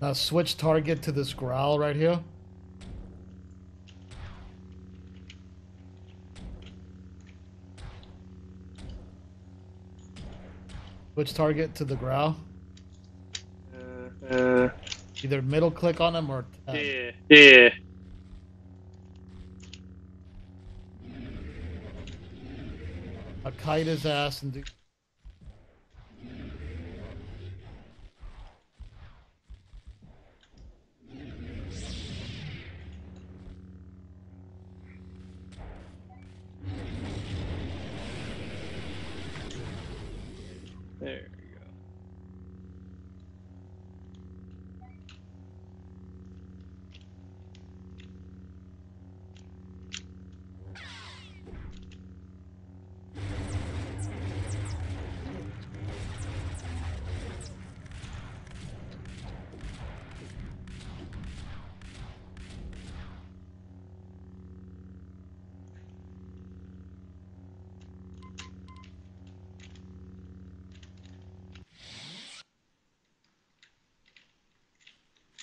Now switch target to this graul right here. Switch target to the graul. Uh, uh, Either middle click on him or yeah. Yeah. I'll kite his ass and do. There we go.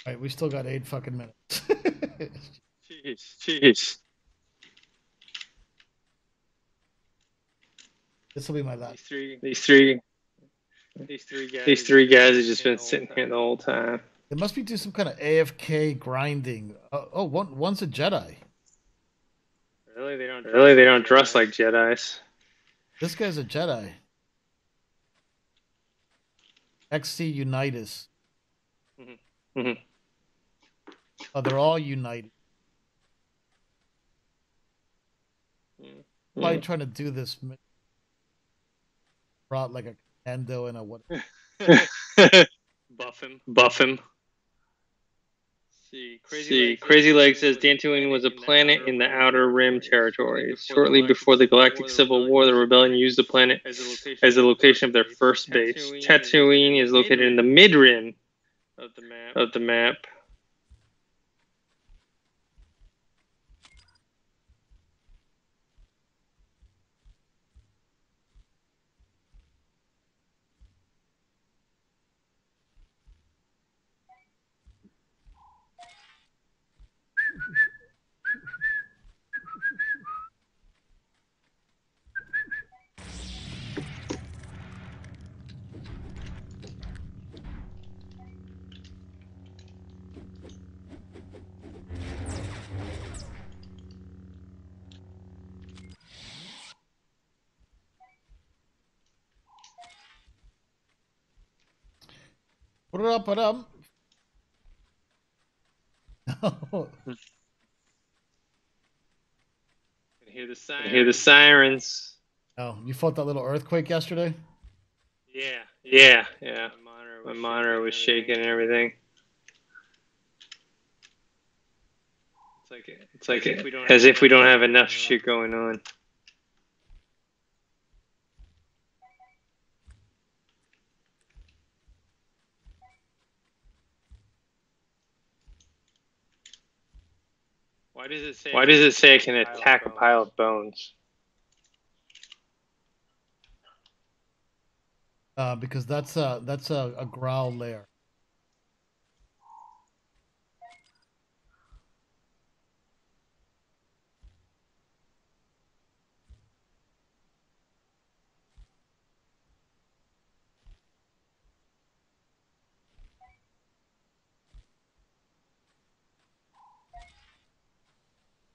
Alright, we still got eight fucking minutes. Jeez. Jeez. this will be my last. These three. These three. These three guys. These three guys have just been sitting here the whole time. They must be doing some kind of AFK grinding. Oh, oh one, one's a Jedi. Really, they don't. Really, they don't dress like Jedi's. This guy's a Jedi. XC Unitas. Mhm. Oh, they're all united. Why are you trying to do this? mi- Brought like a commando and a what? Buff him. Buff him. See, Crazy, Crazy Leg says Dantooine was a planet in the Outer Rim territories. Shortly before the Galactic Civil War, the rebellion used the planet as the location of their first base. Tatooine is located in the mid rim of the map. Of the map. Put it up, put it up. Hear the sirens. Hear the sirens. oh, you felt that little earthquake yesterday? Yeah, yeah, yeah. My monitor was, My monitor was shaking and everything. It's like it's like if we don't as if we don't have enough shit shit going on. Why does it say? Why does it say I can attack a pile of bones? Uh, because that's a that's a, a graul layer.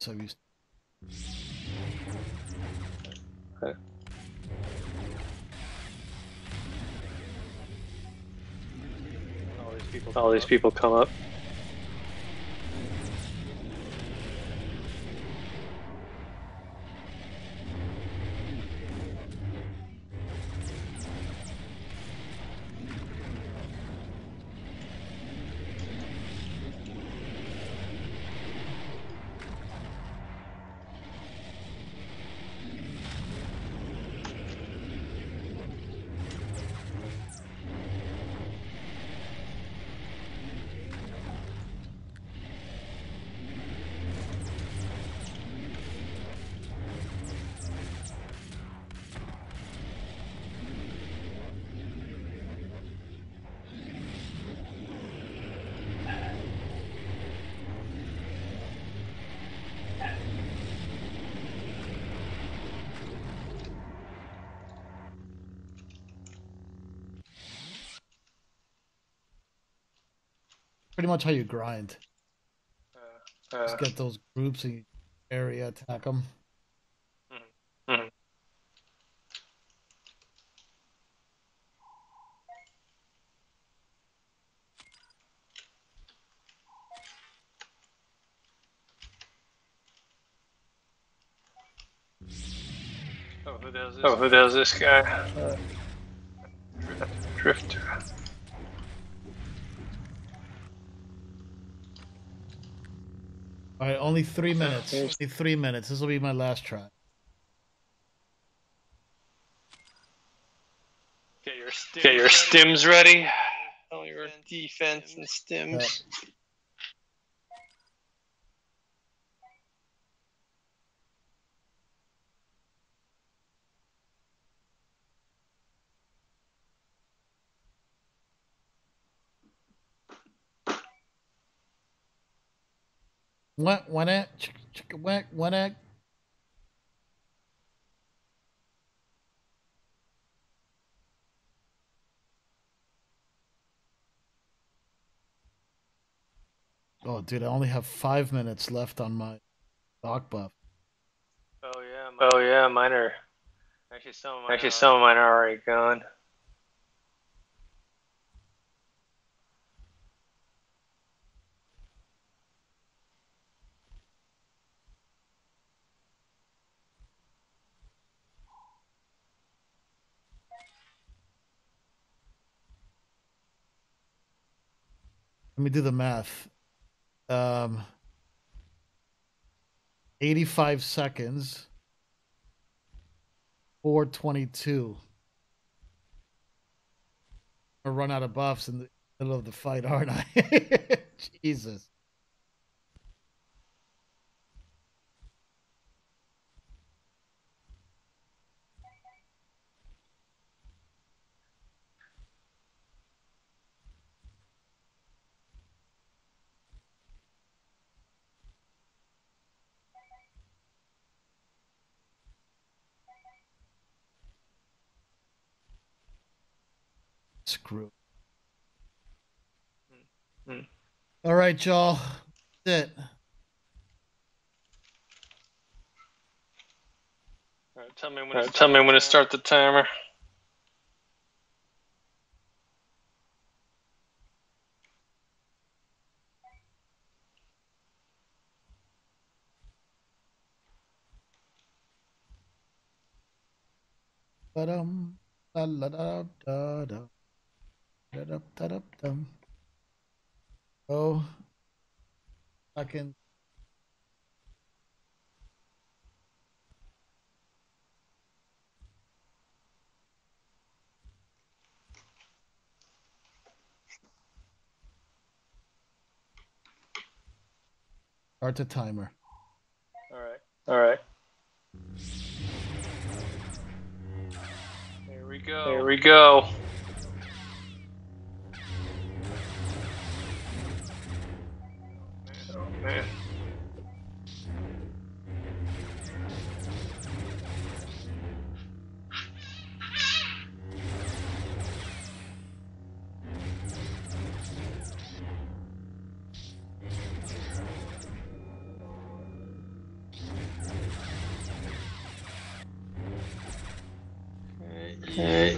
So we Okay. All these people, all these people come up. Pretty much how you grind. Uh, Just get those groups and area attack them. mhm. Oh, who does this? Oh, who does this guy? Uh, Drifter. All right, only three minutes. Only three minutes. This will be my last try. Get your stims Get your ready. stims ready. All your defense and stims. What? What? It? Chick, chick, whack, what? It? Oh, dude, I only have five minutes left on my doc buff. Oh yeah. mine- Oh yeah, mine are Actually, some of mine. actually are- some of mine are already gone. Me do the math. Um, 85 seconds. 422. I run out of buffs in the middle of the fight, aren't I? Jesus. Screw. Hmm. All right, y'all. That's it. Alright, tell me when. Alright, to tell me when to start the timer. Ba-dum, la la da da da. Da da da da dum. Oh. Fucking. Start the timer. All right. All right. Here we go. There we go. Man.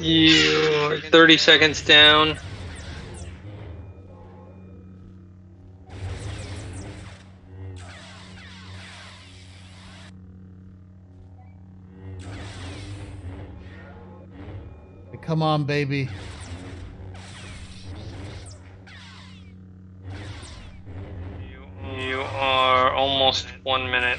You are 30 seconds down. On, baby. You, you are almost one minute.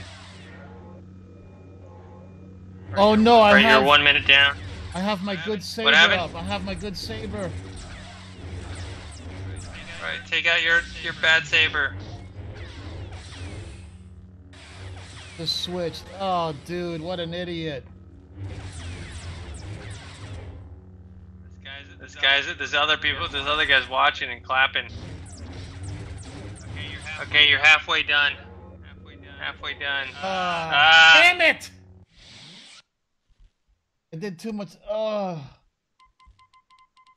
Oh no, I have one minute down. I have my good saber happened? up. I have my good saber. Right, take out your your bad saber. Just switched. Oh, dude, what an idiot. This guy's there's other people there's other guys watching and clapping. Okay, you're halfway done. Halfway done. Halfway done. Ah, Ah. damn it! I did too much. Oh,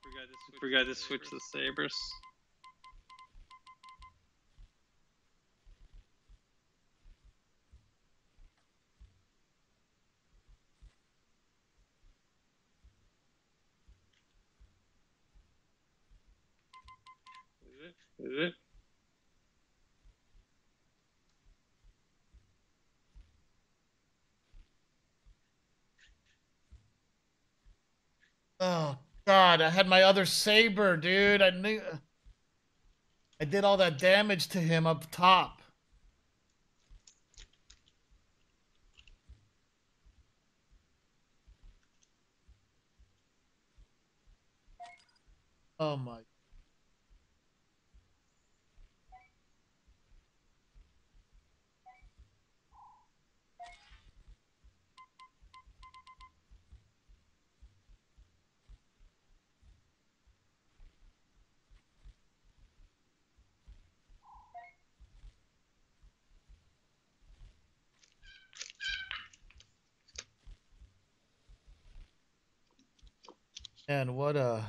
Forgot to, forgot to switch the sabers. Is oh, God! I had my other saber, dude. I knew. I did all that damage to him up top. Oh my. Man, what a.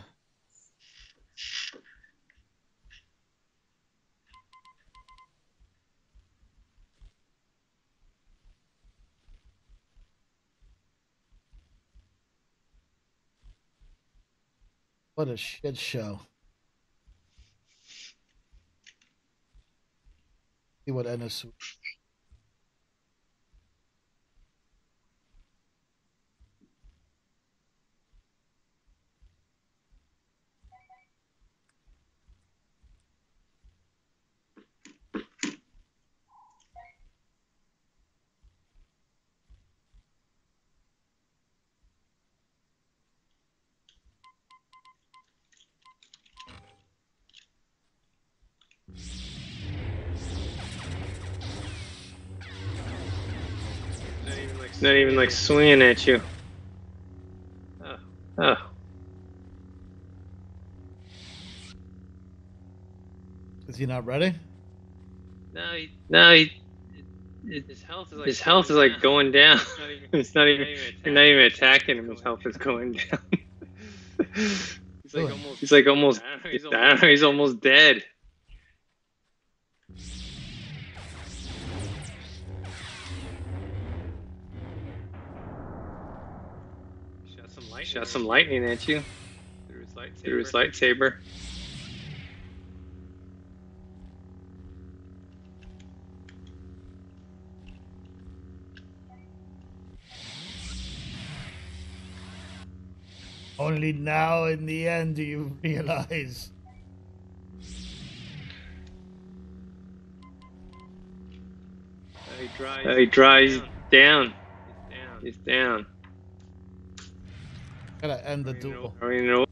What a shit show. See what Ennis. It's not even like swinging at you. Oh. oh. Is he not ready? No, he, no, he, his health is like his health is like going down. It's not even. You're not even attacking him. His health is going down. he's like almost. He's like almost. I don't know. He's almost dead. Shot some lightning. Shot some lightning at you. Through his lightsaber. Through his lightsaber. Only now in the end do you realize. he dries. He dries down. He's down. Gotta end the duel. Oh, you know.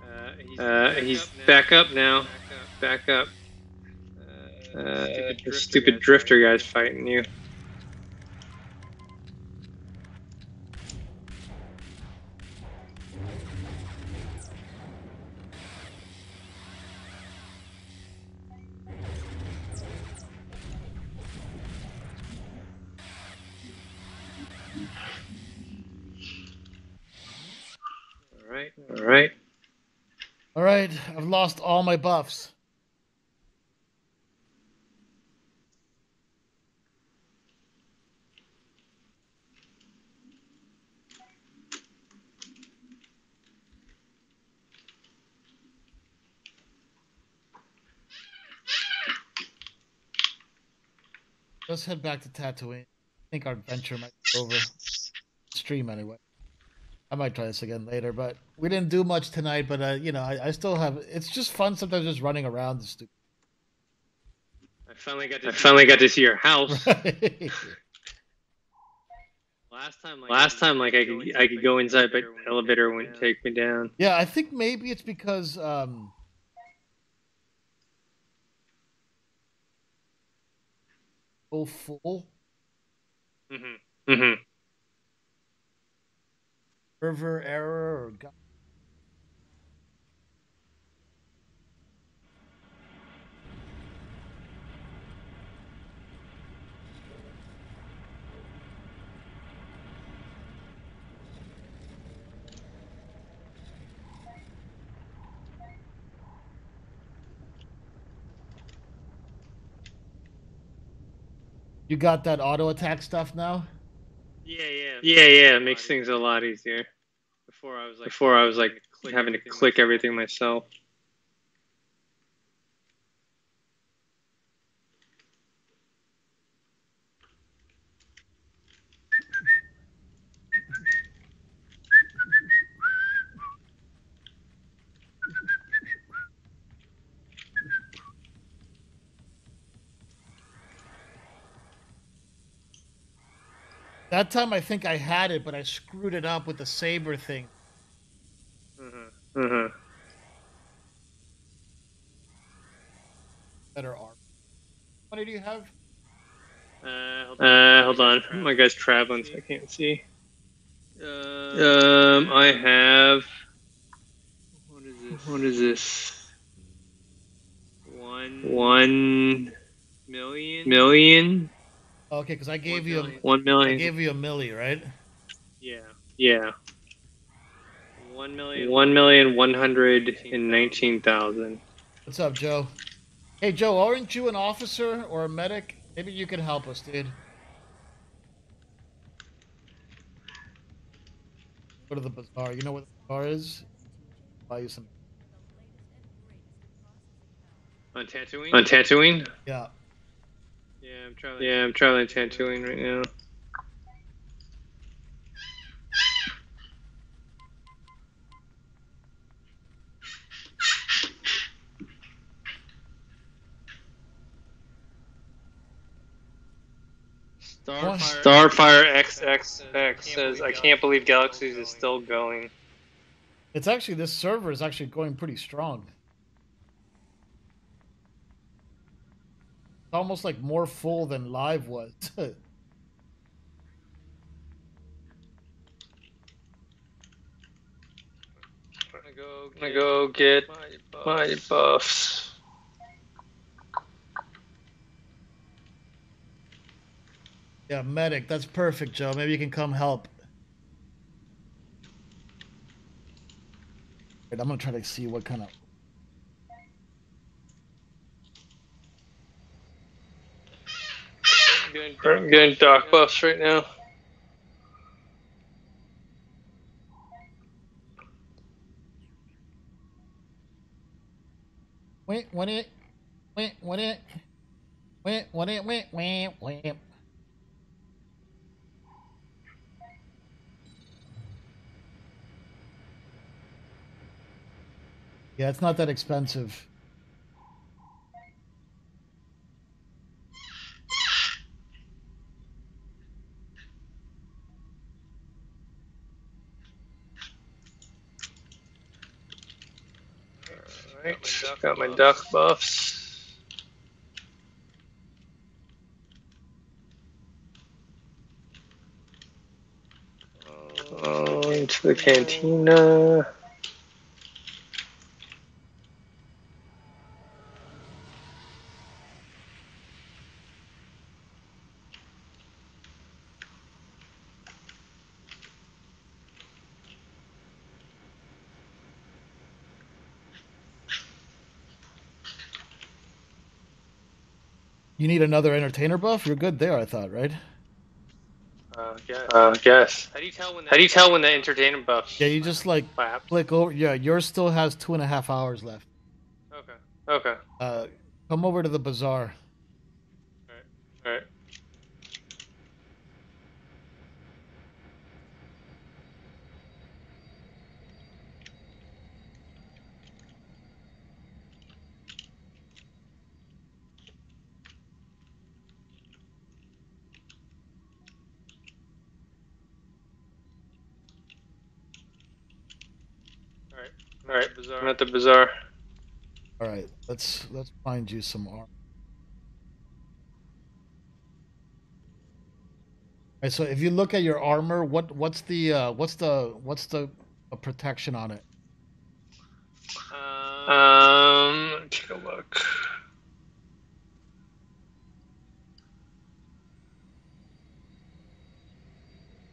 Uh, he's, uh, he's back up now. Back up. Uh, the stupid drifter guy's fighting you. lost all my buffs. Let's head back to Tatooine. I think our adventure might be over. Stream anyway. I might try this again later, but we didn't do much tonight. But uh, you know, I, I still have. It's just fun sometimes just running around the stupid. I finally got to. I finally got to see your house. Right. Last time, like, last time, like I could, I could go inside, but the elevator wouldn't take me down. yeah, I think maybe it's because um, oh full Mm-hmm. Mm-hmm. Server error or God. You got that auto attack stuff now? Yeah, yeah, yeah, yeah. It makes things a lot easier. Before I was like, before I was like having to click everything myself. That time I think I had it, but I screwed it up with the saber thing. Mm-hmm. Mm-hmm. Better arm. What many do you have? Uh, hold on. Uh, hold on. My guy's traveling, so I can't see. Um, I have. What is this? What is this? One. One million. Million. Okay, because I gave One you a, million. I gave you a milli, right? Yeah. Yeah. One million. One million one hundred and nineteen thousand. What's up, Joe? Hey, Joe, aren't you an officer or a medic? Maybe you can help us, dude. Go to the bazaar. You know what the bazaar is? Buy you some. On Tatooine. On Tatooine. Yeah. Yeah, I'm traveling. Yeah, I'm traveling Tatooine right now. Starfire- Starfire XXX says, "I can't believe Galaxies is still going." It's actually this server is actually going pretty strong. It's almost like more full than live was. I'm gonna go get my buffs. yeah, medic. That's perfect, Joe. Maybe you can come help. Wait, I'm gonna try to see what kind of. I'm getting doc buffs right now. Wait, what it? Wait, what it? Wait, what it? Wait, wait, wait. Yeah, it's not that expensive. Alright, got my doc buffs. Oh, into the cantina. You need another entertainer buff? You're good there, I thought, right? Uh, guess. Uh, guess. How do you tell when? The, How do you tell when the entertainment buff? Yeah, you just like Clap. click over. Yeah, yours still has two and a half hours left. Okay. Okay. Uh, come over to the bazaar. Alright. Right, I'm at the bazaar. All right, let's let's find you some armor. All right, so if you look at your armor, what what's the uh, what's the what's the uh, protection on it? Um, take a look.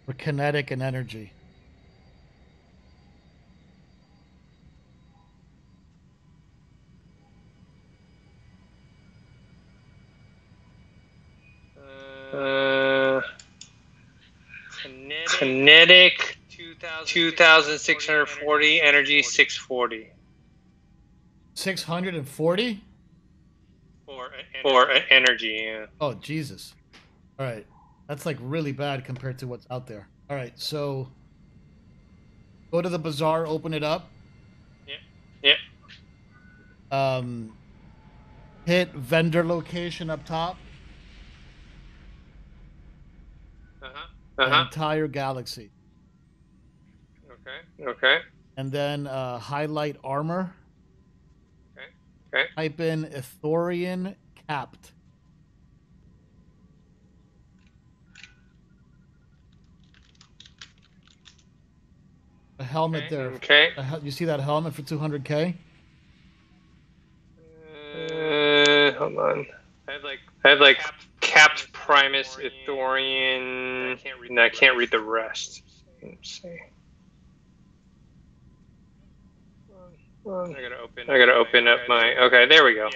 For kinetic and energy. Uh, kinetic 2640, energy 640. 640? For uh, energy, yeah. Oh, Jesus. All right. That's like really bad compared to what's out there. All right, so go to the bazaar, open it up. Yeah. Yeah. Um, hit vendor location up top. Uh-huh. The entire galaxy. Okay. Okay. And then uh, highlight armor. Okay. Okay. Type in Ithorian capped. A helmet Okay. there. Okay. Hel- You see that helmet for 200k? Uh, hold on. I have like I have like capped Primus Ithorian. And I can't read the rest. Let's see. I gotta open. I gotta open up my. Okay, there we go.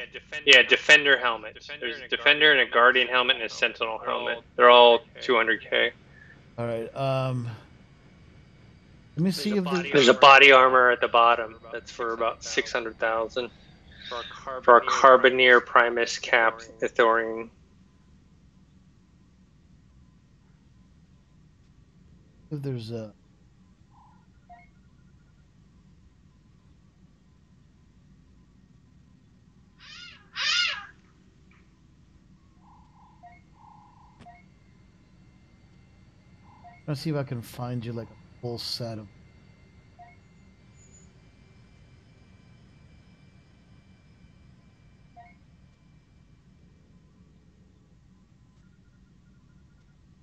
Yeah, Defender helmet. There's a Defender and a Guardian helmet and a Sentinel helmet. They're all 200k. All right. Um, let me see if the, There's a body armor at the bottom. That's for about 600,000. For a Carboneer Primus capped Ithorian. There's a. Let's see if I can find you like a full set of.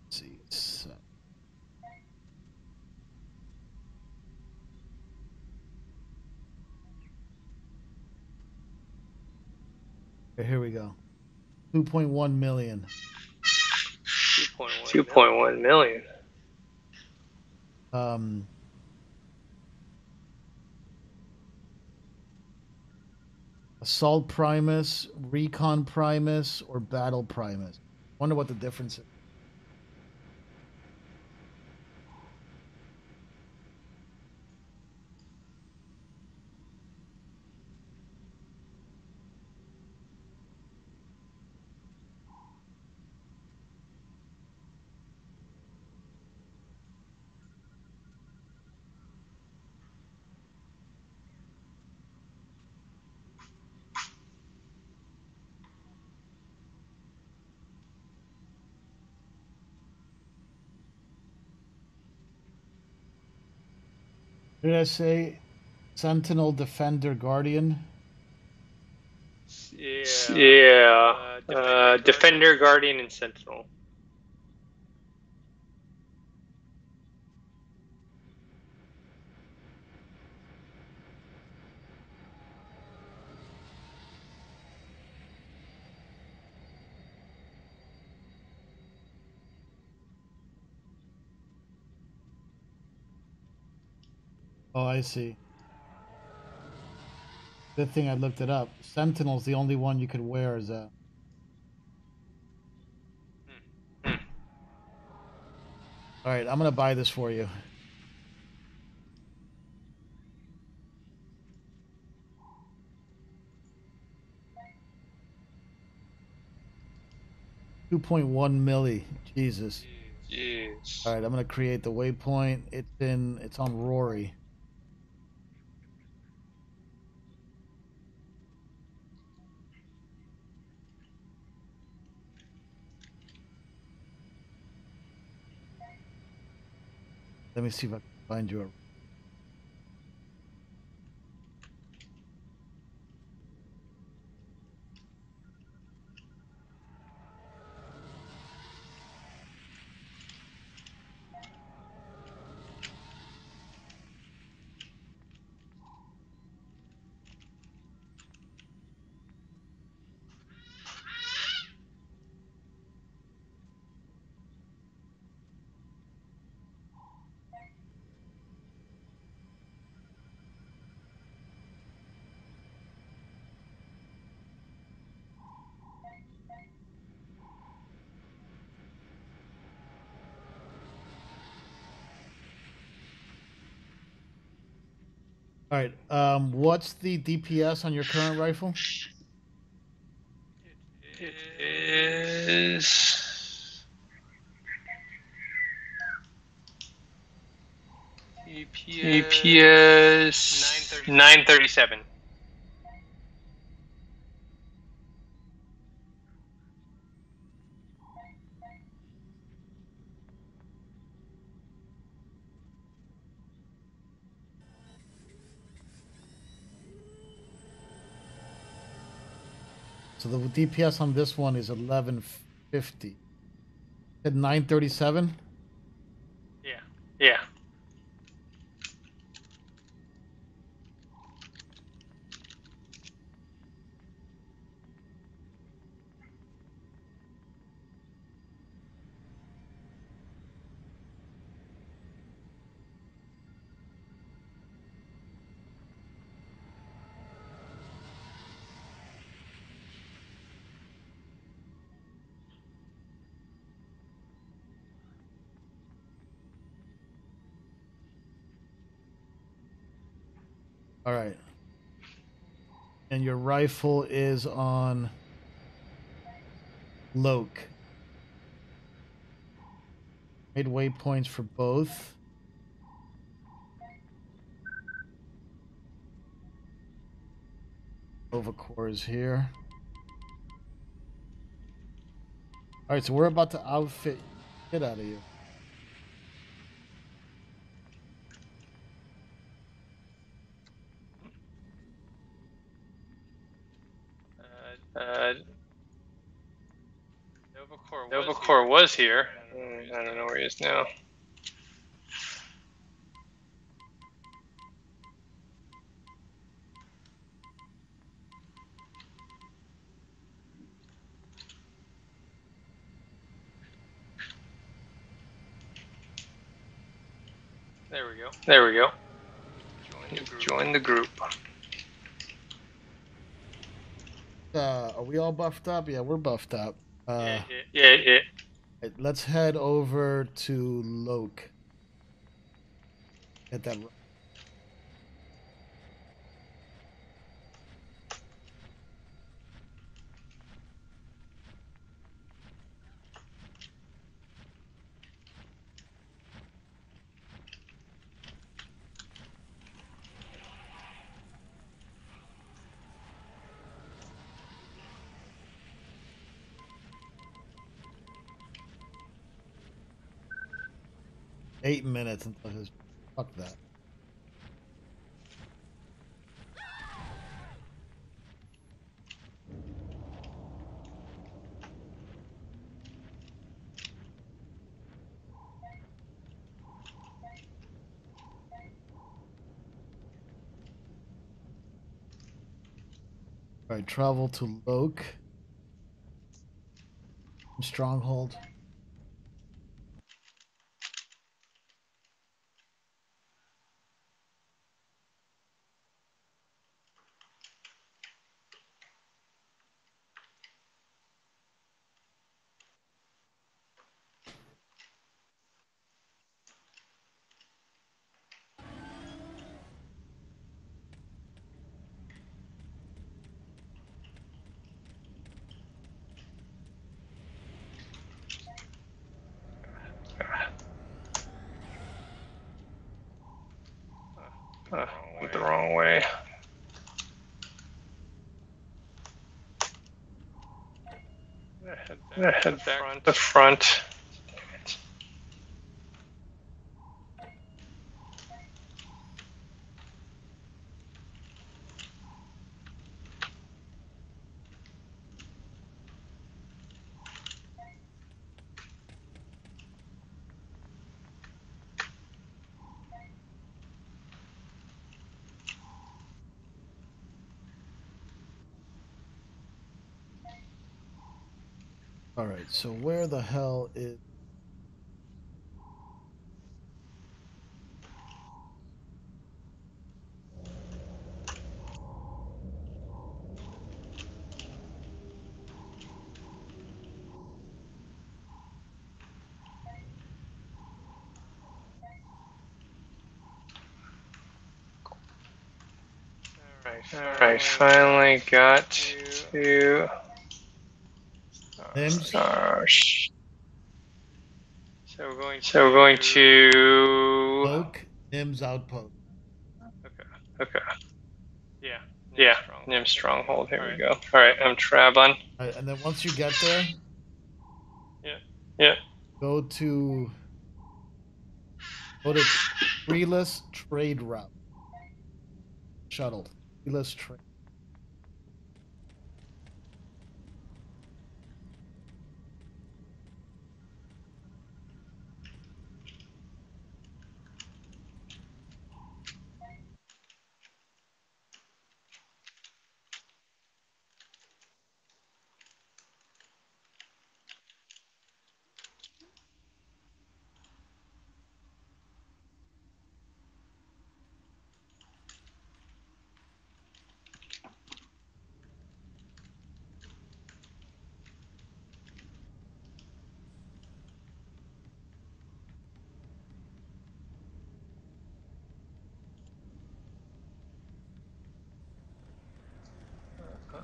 Let's see. So. Okay, here we go. 2.1 million. 2.1 million. Um, Assault Primus, Recon Primus, or Battle Primus. Wonder what the difference is. Did I say Sentinel, Defender, Guardian? Yeah. Uh, Defender, Guardian, and Sentinel. Oh, I see. Good thing I looked it up. Sentinel's the only one you could wear as a. Hmm. All right, I'm gonna buy this for you. Two point one milli. Jesus. Jeez. All right, I'm gonna create the waypoint. It's in. It's on Rori. Let me see if I can find you a. All right. Um, what's the DPS on your current rifle? It is. EPS 937. DPS on this one is eleven fifty. At nine thirty seven. Yeah. Yeah. All right. And your rifle is on Lok. Made waypoints for both. Overcore is here. All right, so we're about to outfit get out of you. Uh, Novacore was here. Mm, I don't know where he is now. There we go. There we go. Join the group. Uh, are we all buffed up? Yeah, we're buffed up. Uh, yeah, yeah, yeah. right, let's head over to Lok. Get that. Eight minutes until his. Fuck that. All right, travel to Lok. Stronghold. Uh, went the wrong way. Head, to the front. hell is... Alright, finally got to Nym's? Uh, so we're going. So we're going to. Oak, Nym's Outpost. Okay. Okay. Yeah. Yeah. Nym stronghold. Here we go. All right, I'm traveling. Alright, and then once you get there, Yeah. Yeah. go to go to treeless trade route. Shuttle. Treeless trade.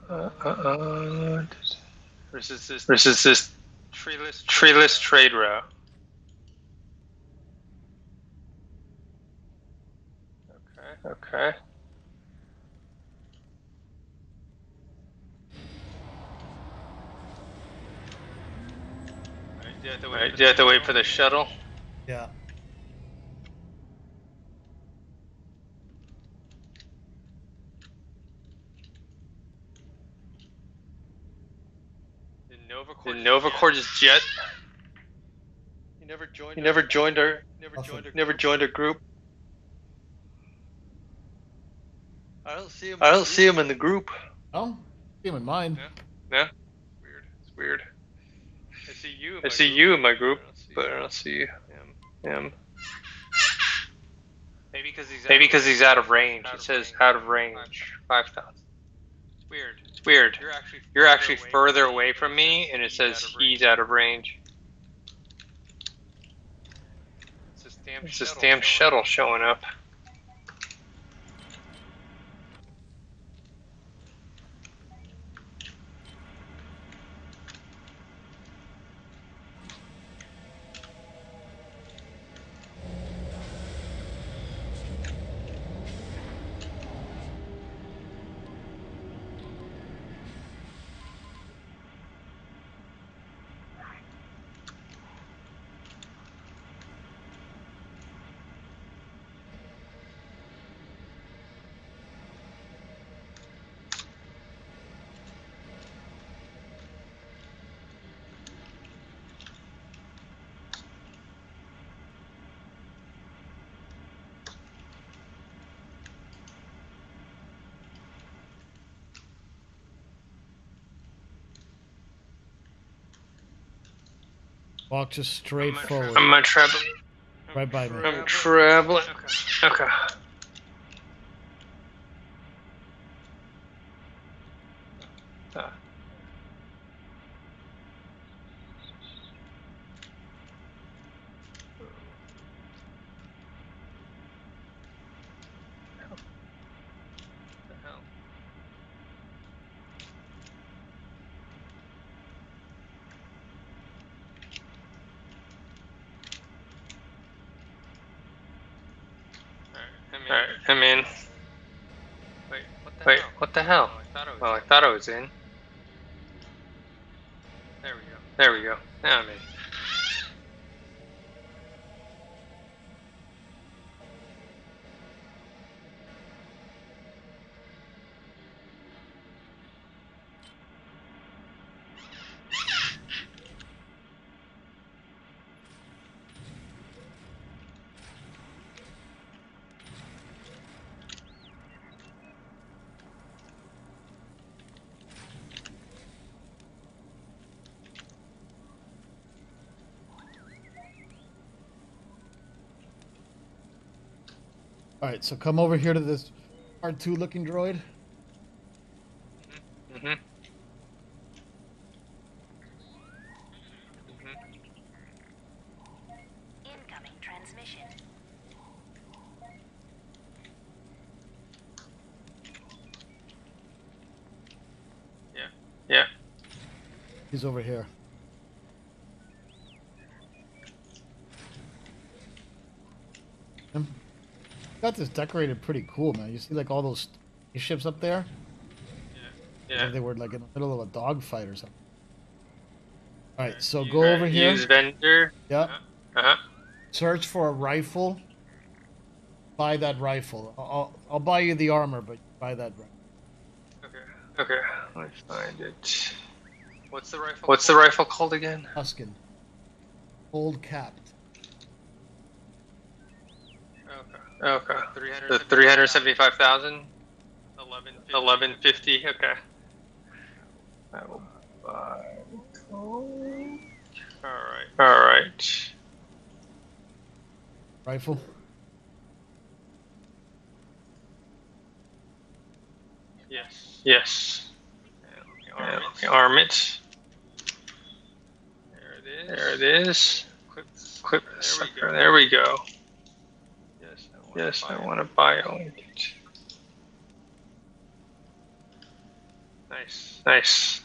Uh, uh, uh, versus this. Versus this treeless treeless trade route. Okay. Okay. Alright, do you have to wait for the shuttle? Yeah. The Nova Corps' jet. You never joined. You never joined our. Never Awesome. joined. Our, never joined our group. I don't see him. I don't see him in the group. Oh, see him in mine. Yeah. Weird. It's weird. I see you. I see you in my group, but I don't see him. Him. Maybe because he's maybe because he's out of range. It says out of range. Five thousand. Weird. Weird. You're actually you're actually further away from me, and it says he's out of range. It's this damn shuttle showing up. Walk just straight forward. I'm traveling. Right by me. I'm traveling. Okay. Uh, the hell? Alright, I'm in. Wait, what the Wait, hell? What the hell? Was in. So come over here to this R2 looking droid. Mm-hmm. Mm-hmm. Mm-hmm. He's over here. Got this decorated pretty cool, man. You see like all those ships up there? Yeah. Like they were like in the middle of a dogfight or something. All right, so You- go over here. Use vendor. Yep. Uh huh. Search for a rifle. Buy that rifle. I'll, I'll, I'll buy you the armor, but buy that rifle. Okay. Okay. Let me find it. What's the rifle? What's the rifle called again? Huskin. Old capped. Okay. Okay. The three hundred seventy-five thousand. Eleven fifty. Okay. I will buy. All right. All right. Rifle. Yes. Yes. And let me arm it. There it is. There it is. Clip, clip this sucker. There we go. Yes. I want yes. I want to biolink it. Nice. Nice.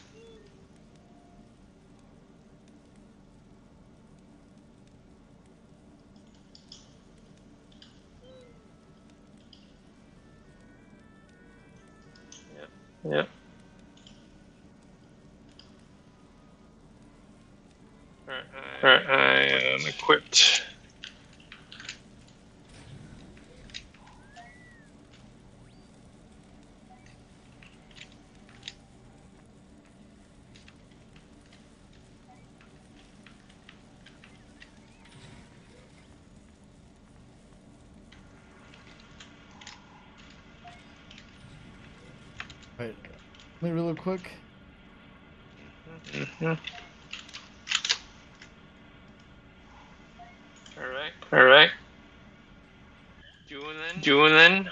Yep. Yep. Alright, Alright, I am equipped. Right. Let me real quick. Mhm. Alright. Alright. Julian. then? Doing then?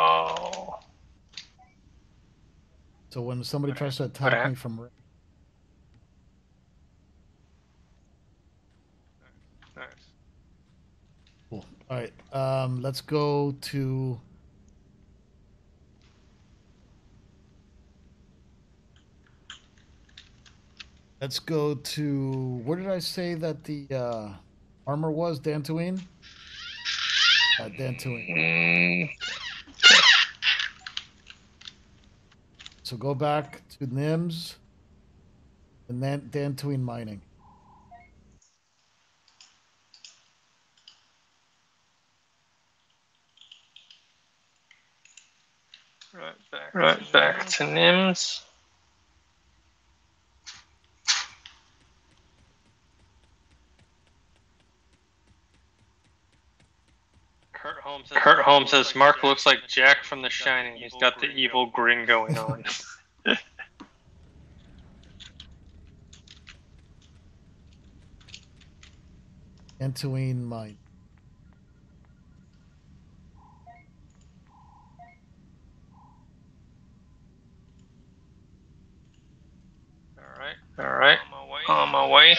Oh. So when somebody tries to What attack me from, ra- Nice. cool. All right. Um, let's go to. Let's go to where did I say that the uh, armor was? Dantooine. Uh, Dantooine. So go back to Nym's, and then Dantooine mining. right back. Right back to Nym's. Kurt Holmes. Says, Kurt Holmes says Mark looks like Jack from The Shining. He's got the evil grin going on. Dantooine mine. all right. All right. On my way. On my way.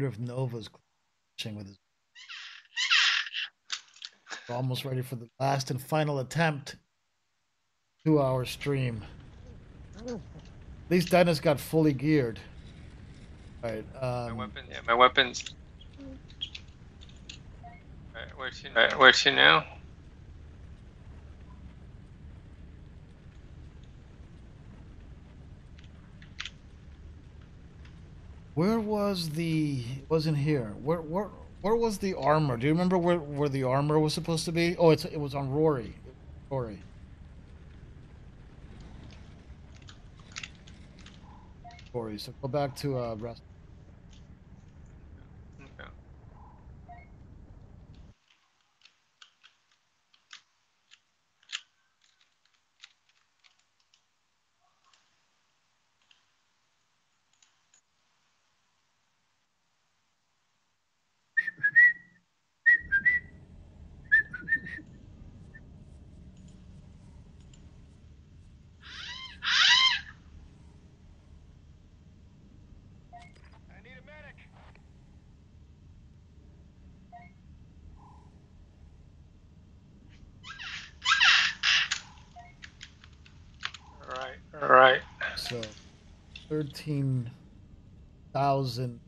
Wonder if Nova's glitching with his. We're almost ready for the last and final attempt. Two hour stream. At least Dennis got fully geared. Alright, My um, weapons. Yeah, my weapons. Alright, where to? Alright, where to now? Where was the. Wasn't here. Where, where, where was the armor? Do you remember where, where the armor was supposed to be? Oh, it's, it was on Rori. Rori. Rori. So go back to uh, rest. 13,000,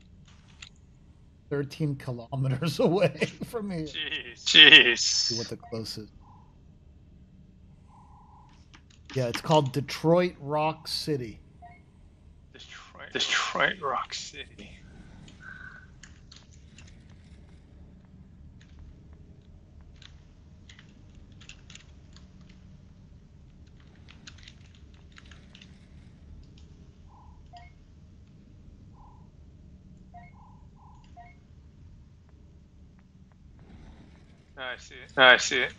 13 kilometers away from here. Jeez. See what the closest. Yeah, it's called Detroit Rock City. Detroit. Detroit Rock City. I see it. I see it.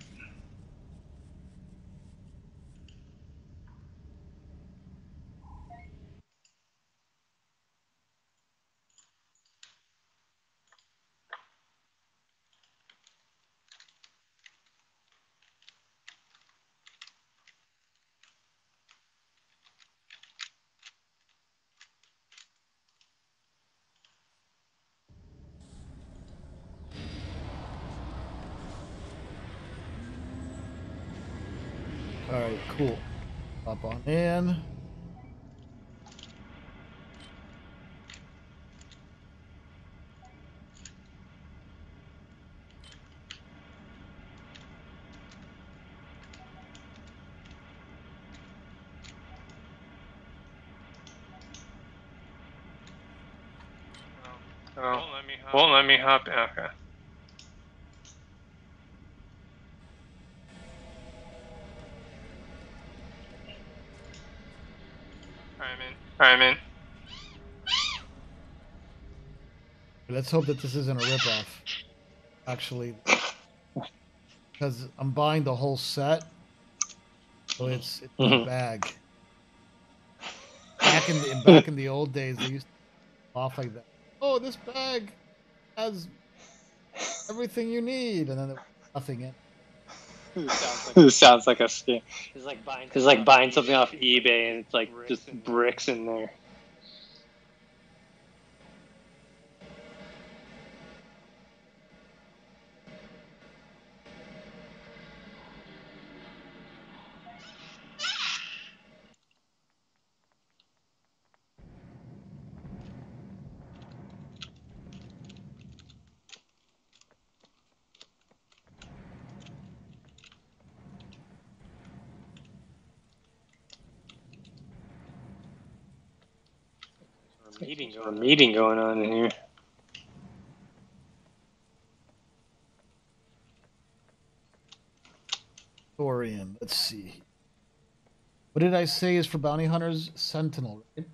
All right, cool. Hop on in. Oh. Won't let me hop. Won't let me hop. Okay. I'm in. I'm in. Let's hope that this isn't a ripoff. Actually, because I'm buying the whole set, so it's, it's a Mhm. bag. Back in the back in the old days, they used to off like that. Oh, this bag has everything you need, and then there was nothing in. it. sounds like, sounds like a scam. It's like buying. It's like buying something off eBay and it's like just bricks in there. A meeting, going on in here. Dorian, let's see. What did I say is for bounty hunters? Sentinel, right?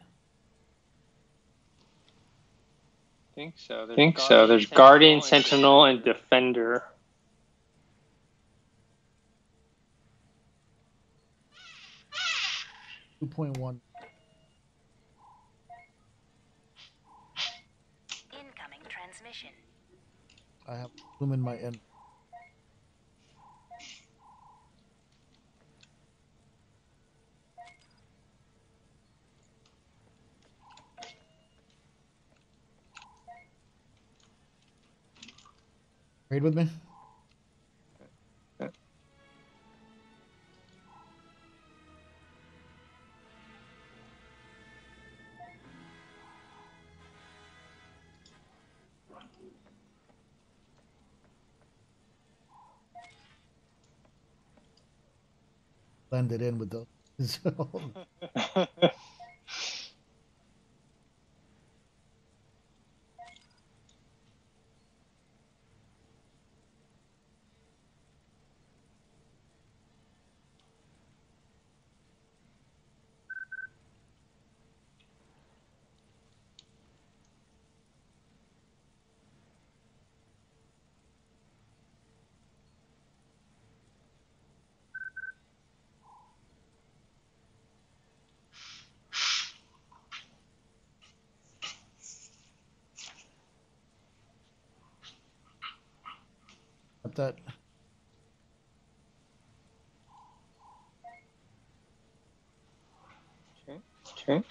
think so. I think so. There's Guardian, Sentinel, and Defender. Two point one. I have room in my end. Trade with me? Blend it in with those. Got that. Okay.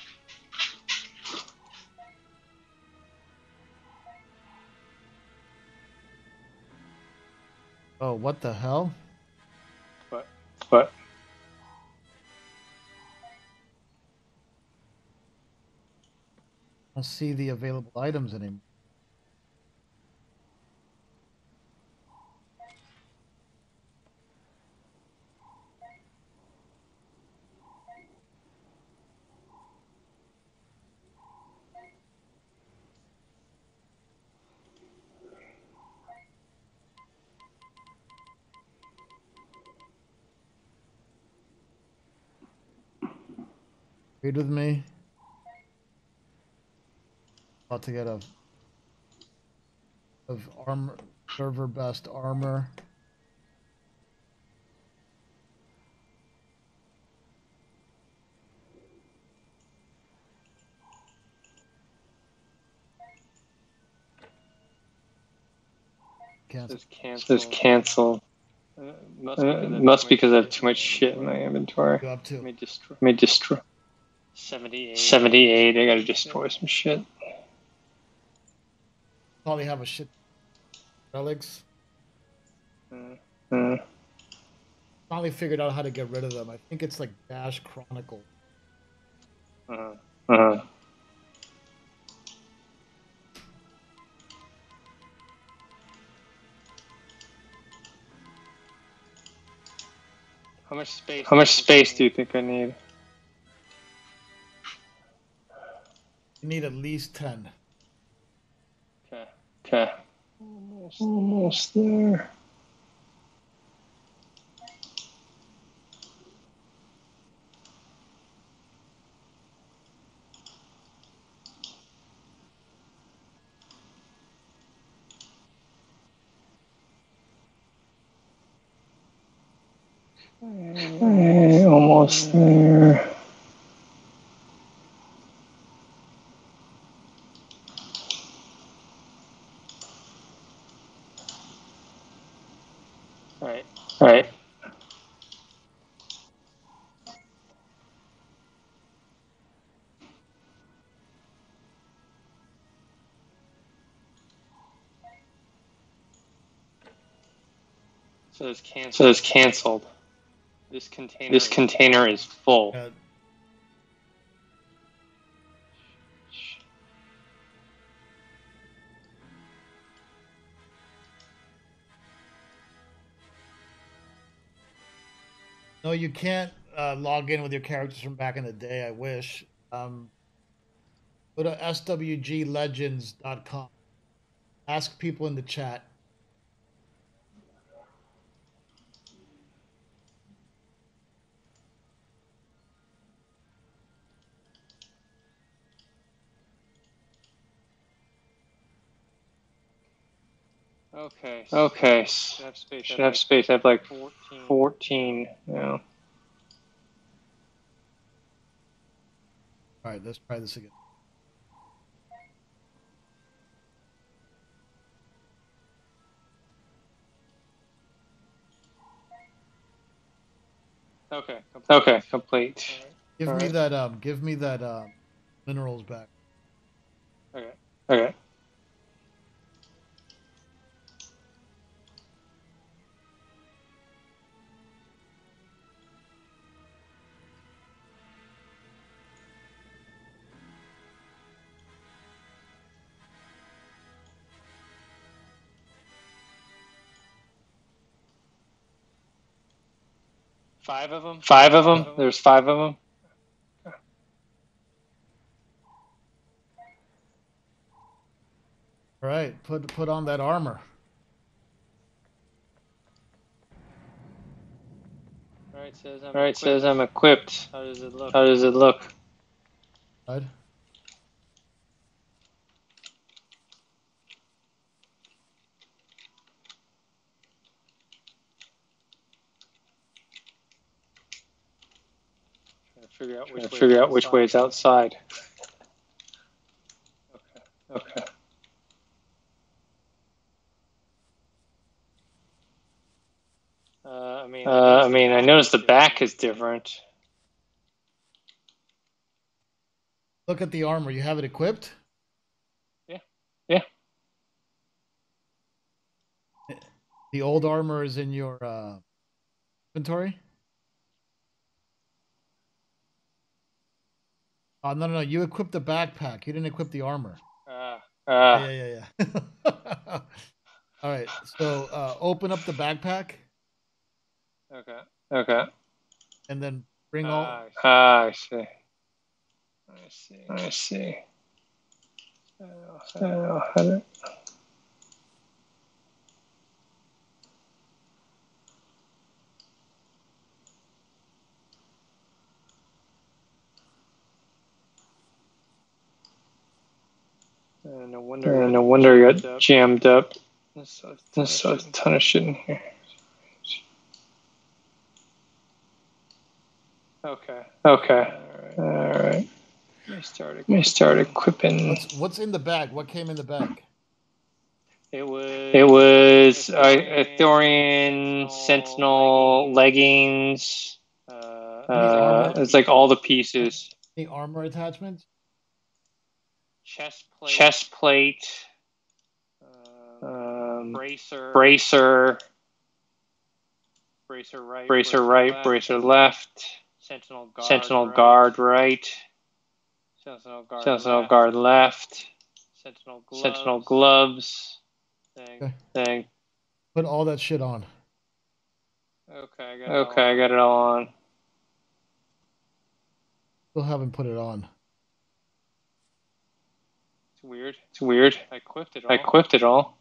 Oh, what the hell? What? don't see the available items anymore. Read with me. About to get a of armor server best armor. Cancel. Says cancel. Says cancel. Uh, must, uh, because must because I have too much shit in my inventory. Go up to. Let me destroy. Let me destroy. 78. 78. I gotta destroy some shit. Probably have a shit relics. Mm. Mm. Finally figured out how to get rid of them. I think it's like Dash Chronicle. Uh, uh. How much space? How much space do you think I need? You need at least 10. Okay. Okay. Almost, almost there. Okay, almost there. Right. Right. So it's canceled. So it's canceled. This container. This container is full. Uh, no, you can't uh, log in with your characters from back in the day. I wish. Um, go to swglegends.com. Ask people in the chat. Okay. Okay. Should have space. Should have space. I have like 14. 14 yeah. All right, let's try this again. Okay. Complete. Okay. Complete. Give All me right. that. Um, give me that. Uh, minerals back. Okay. Okay. Five of them. Five of them. There's five of them. All right, put put on that armor. All right. Says I'm. All right. Says I'm equipped. How does it look? How does it look? Right? Figure out Trying which to way figure is out which way is outside. Okay. Okay. Uh, I mean, Uh, I mean, I noticed the back is different. Look at the armor. You have it equipped. Yeah. Yeah. The old armor is in your uh, inventory. Oh no no no! You equipped the backpack. You didn't equip the armor. Uh, Yeah uh, yeah yeah. yeah. All right. So uh, open up the backpack okay. Okay. and then bring all. Ah, I see. I see. I see. Uh, how do- Uh, no wonder. Uh, no wonder I got jammed up. There's a there's a ton of shit in here. Okay. Okay. All right. Let me start. Let me start equipping. What's what's in the bag? What came in the bag? It was. It was uh, Thorian Sentinel leggings. Uh, uh, it's like all the pieces. The armor attachments? Chest plate. Chest plate. Um, bracer. Bracer. Bracer right. Bracer right. Bracer left. Sentinel guard. Sentinel guard right. Sentinel guard. Sentinel left. guard left. Sentinel gloves. Sentinel gloves. Thing. Okay. Thing. Put all that shit on. Okay, I got it okay, I got it all on. Still haven't put it on. It's weird. It's weird. I equipped it all. I equipped it all.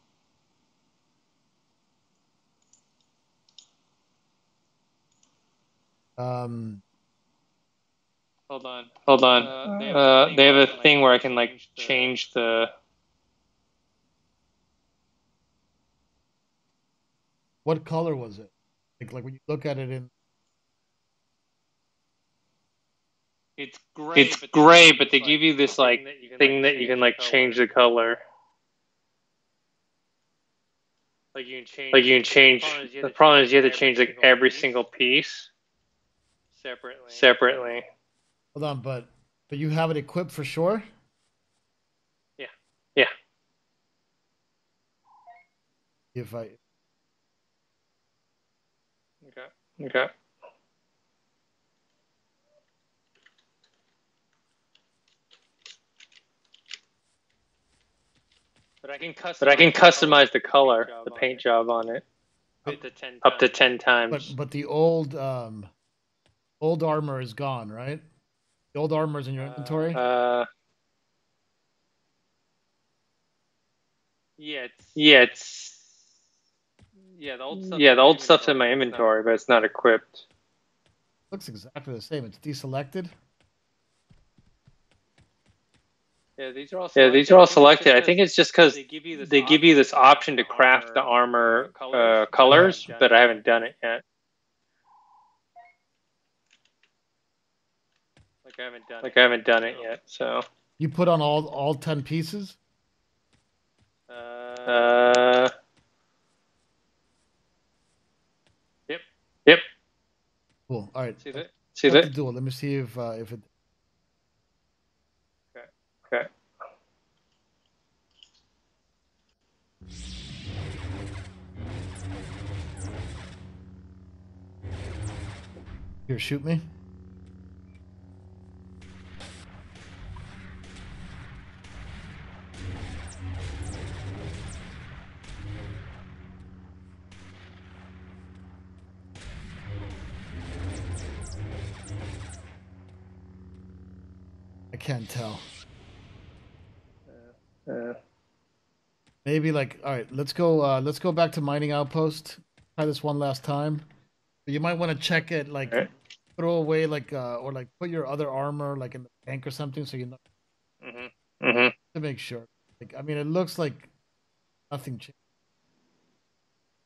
Um, Hold on. Hold on. Uh, they have a thing where I can like change the. what color was it? Like like when you look at it in. It's gray. It's gray, but they give you this like thing that you can like change the color. Like you can change. Like you can change. The problem is you have to change like every single piece separately. Separately. Hold on, but but you have it equipped for sure. Yeah. Yeah. If I Okay. Okay. But I can customize. But I can customize the color, the paint job on it, up to ten. Up to ten times. but but the old um old armor is gone, right? The old armor is in your inventory. Uh. Yeah, it's yeah, it's yeah, the old stuff. Yeah, the old stuff's in my inventory, but it's not equipped. Looks exactly the same. It's deselected. Yeah, these are all. Selected. Yeah, these are all selected. I think it's just because they give you this, they give you this option to craft the armor uh, colors, but I haven't done it yet. Like I haven't done. Like I haven't done it yet. So. You put on all all ten pieces. Uh. Yep. Yep. Cool. All right. See that? See Let that? the duel. Let me see if uh, if it. Here, shoot me. I can't tell. Uh, Maybe like all right, let's go. Uh, let's go back to mining outpost. Try this one last time. But you might want to check it, like. Throw away, like uh, or like put your other armor like in the bank or something, so you know mhm. Mhm. to make sure. Like I mean, it looks like nothing changed,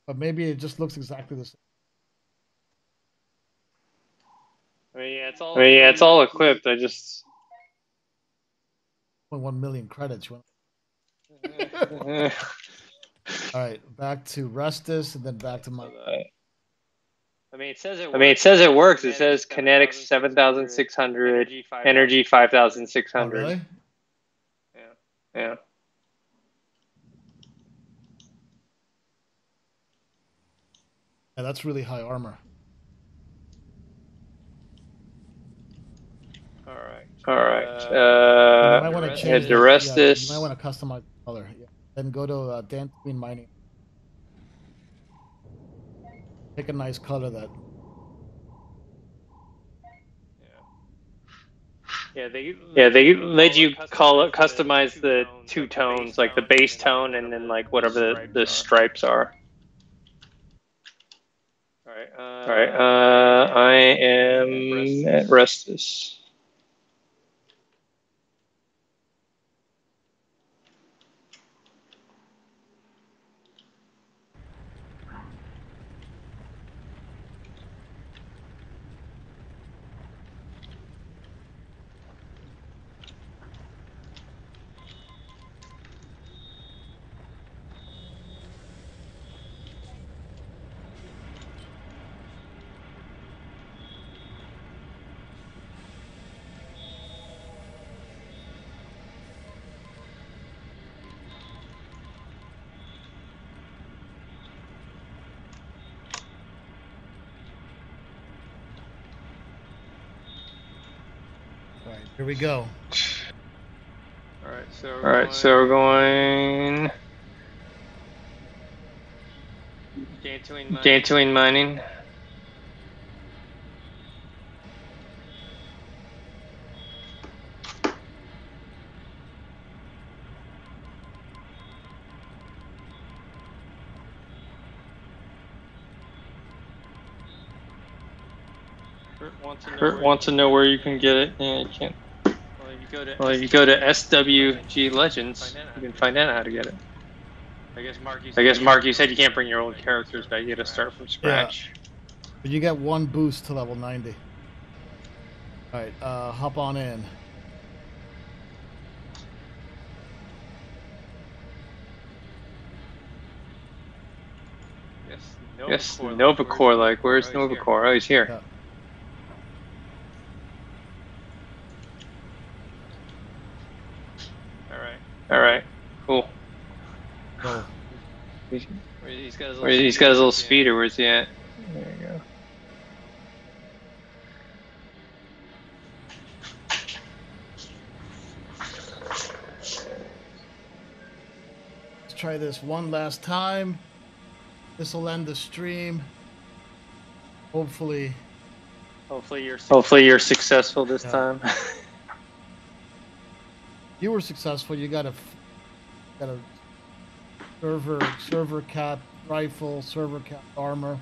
but maybe it just looks exactly the same. I mean, yeah, it's all. I mean, yeah, it's all equipped. I just. Point one million credits. You All right, back to Restuss, and then back to my. I mean, it says it. I mean, it says it works. It says kinetics seven thousand six hundred, energy five thousand six Oh, hundred. really? Yeah. Yeah, Yeah, that's really high armor. All right. All right. you uh, might want to change to it. rest yeah, this. You might want to customize the color. Yeah. Then go to uh, queen Mining. Pick a nice color that. Yeah, they yeah they let you call it customize the two tones, like the base tone and then like whatever the, the stripes are. All right. Uh, All right. Uh, I am at Restuss. All right, here we go. All right. So. All right. So we're going. Dantooine mining. Kurt wants to know where you can get it. Yeah, you can't. Well, if you go to SWG Legends, you can find out how to get it. I guess Mark, you said, I guess Mark, you said you can't bring your old characters back. You got to start from scratch. But you get one boost to level 90. All right, uh, hop on in. Yes, Nova Core. Like, where's Nova Core? Oh, he's here. Yeah. All right. All right. Cool. Go. He's, he's got his little, he's got his little speeder. Where's he at? There you go. Let's try this one last time. This will end the stream. Hopefully, Hopefully you're hopefully you're successful this Yeah. time. you were successful. You got a got a server server cap rifle, server cap armor.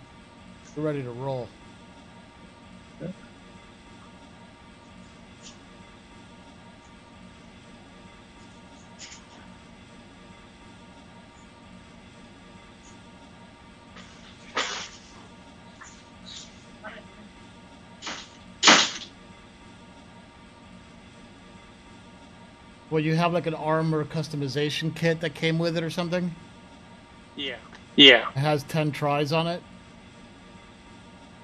You're ready to roll. Well, you have like an armor customization kit that came with it or something? yeah. Yeah. It has 10 tries on it.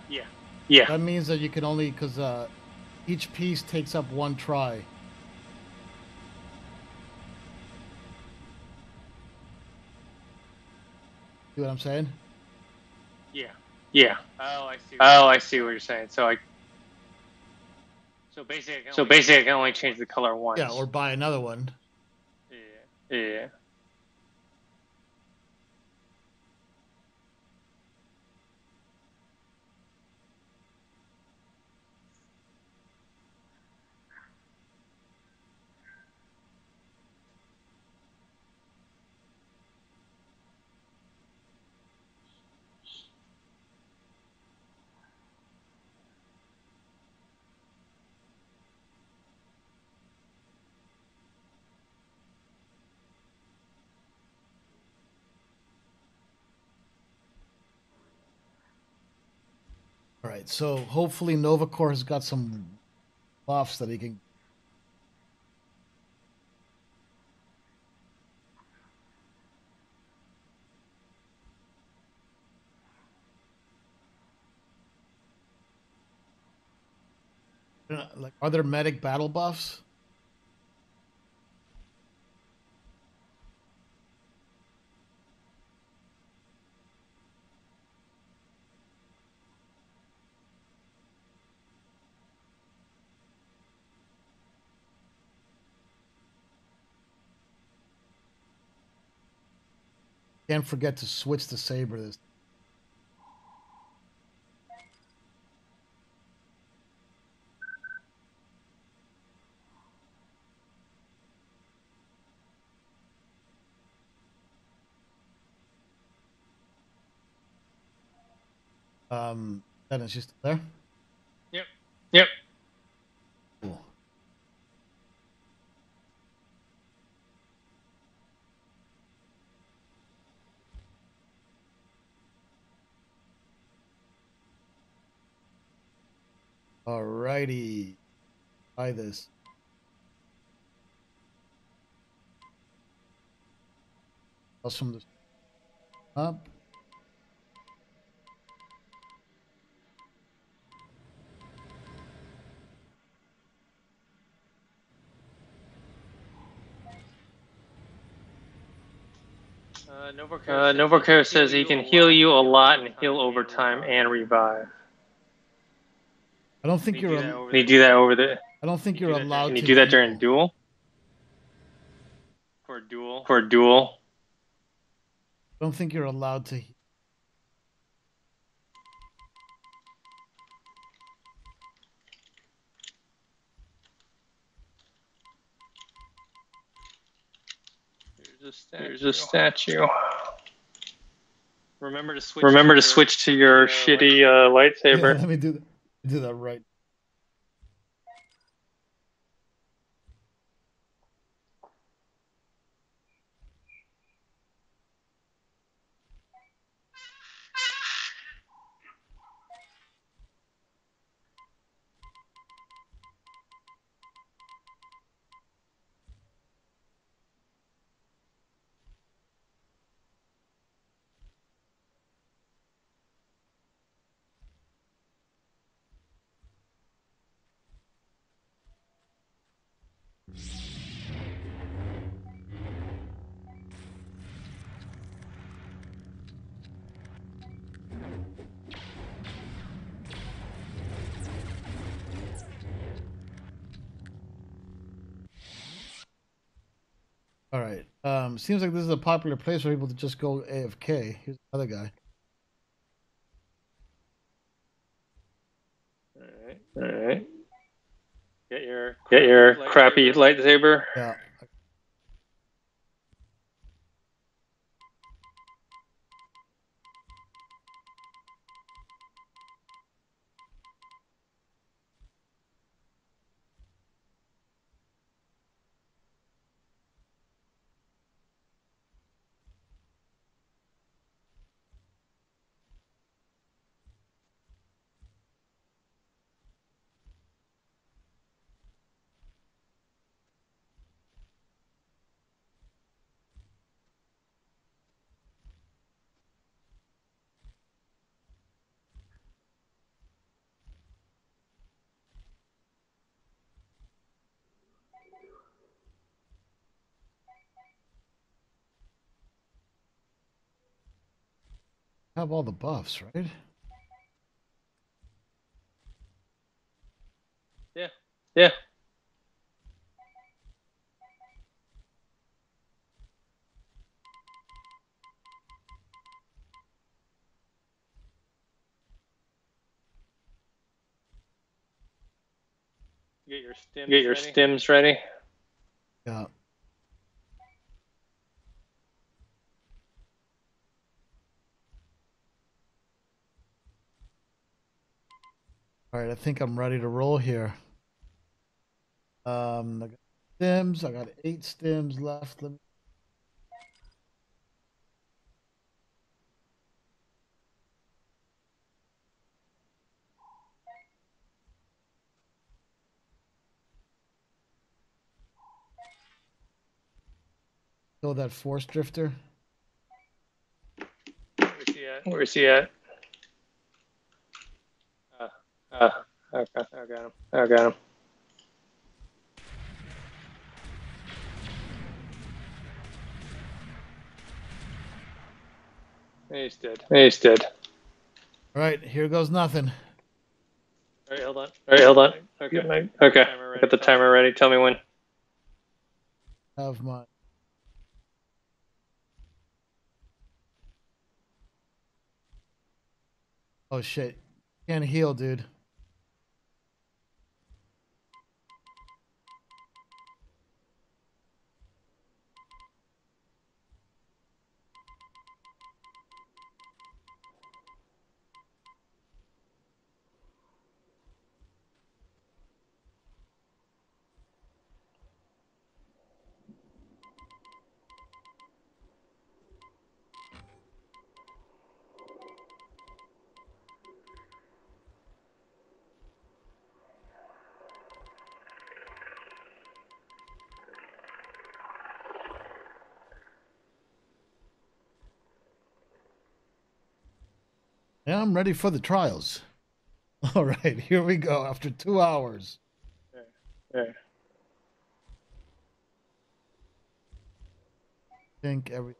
Yeah. Yeah. That means that you can only, because uh, each piece takes up one try. See what I'm saying? Yeah. Yeah. Oh, I see. Oh, I see what you're saying. So I. So basically, I can so basically, I can only change the color once. Yeah, or buy another one. Yeah. Yeah. Right, so hopefully Novacore has got some buffs that he can. Like, are there medic battle buffs? Can't forget to switch the saber this. Um, Dennis, you still there? Yep. Yep. Cool. Alrighty. Try this. Plus from the up. Uh, Novocare, uh, Novocare says he can heal you a lot and heal over time and revive. I don't think Can you're. you do that al- over Can you do that over the? I don't think you're allowed Can you to. do that during heal. duel? For duel. For duel. I don't think you're allowed to. he- There's a statue. There's a statue. Remember to switch. Remember to switch to your shitty uh, Yeah, lightsaber. let me do that. Do that right. All right. Um, seems like this is a popular place for people to just go AFK. Here's another guy. Alright. Alright. Get your get your crappy lightsaber. Yeah. Have all the buffs, right? Yeah. Yeah. Get your stims. Get your ready. stims ready. Yeah. All right, I think I'm ready to roll here. Um, I got stims. I got eight stims left. Let me... Kill that force drifter. Where's he at? Where's he at? Ah, okay, I got him. I got him. He's dead. He's dead. All right, here goes nothing. All right, hold on. All right, hold on. Okay, okay. My, okay. I got the timer ready. Tell me when. Have my. Oh shit! Can't heal, dude. I'm ready for the trials. All right, here we go. After two hours. Yeah. think every.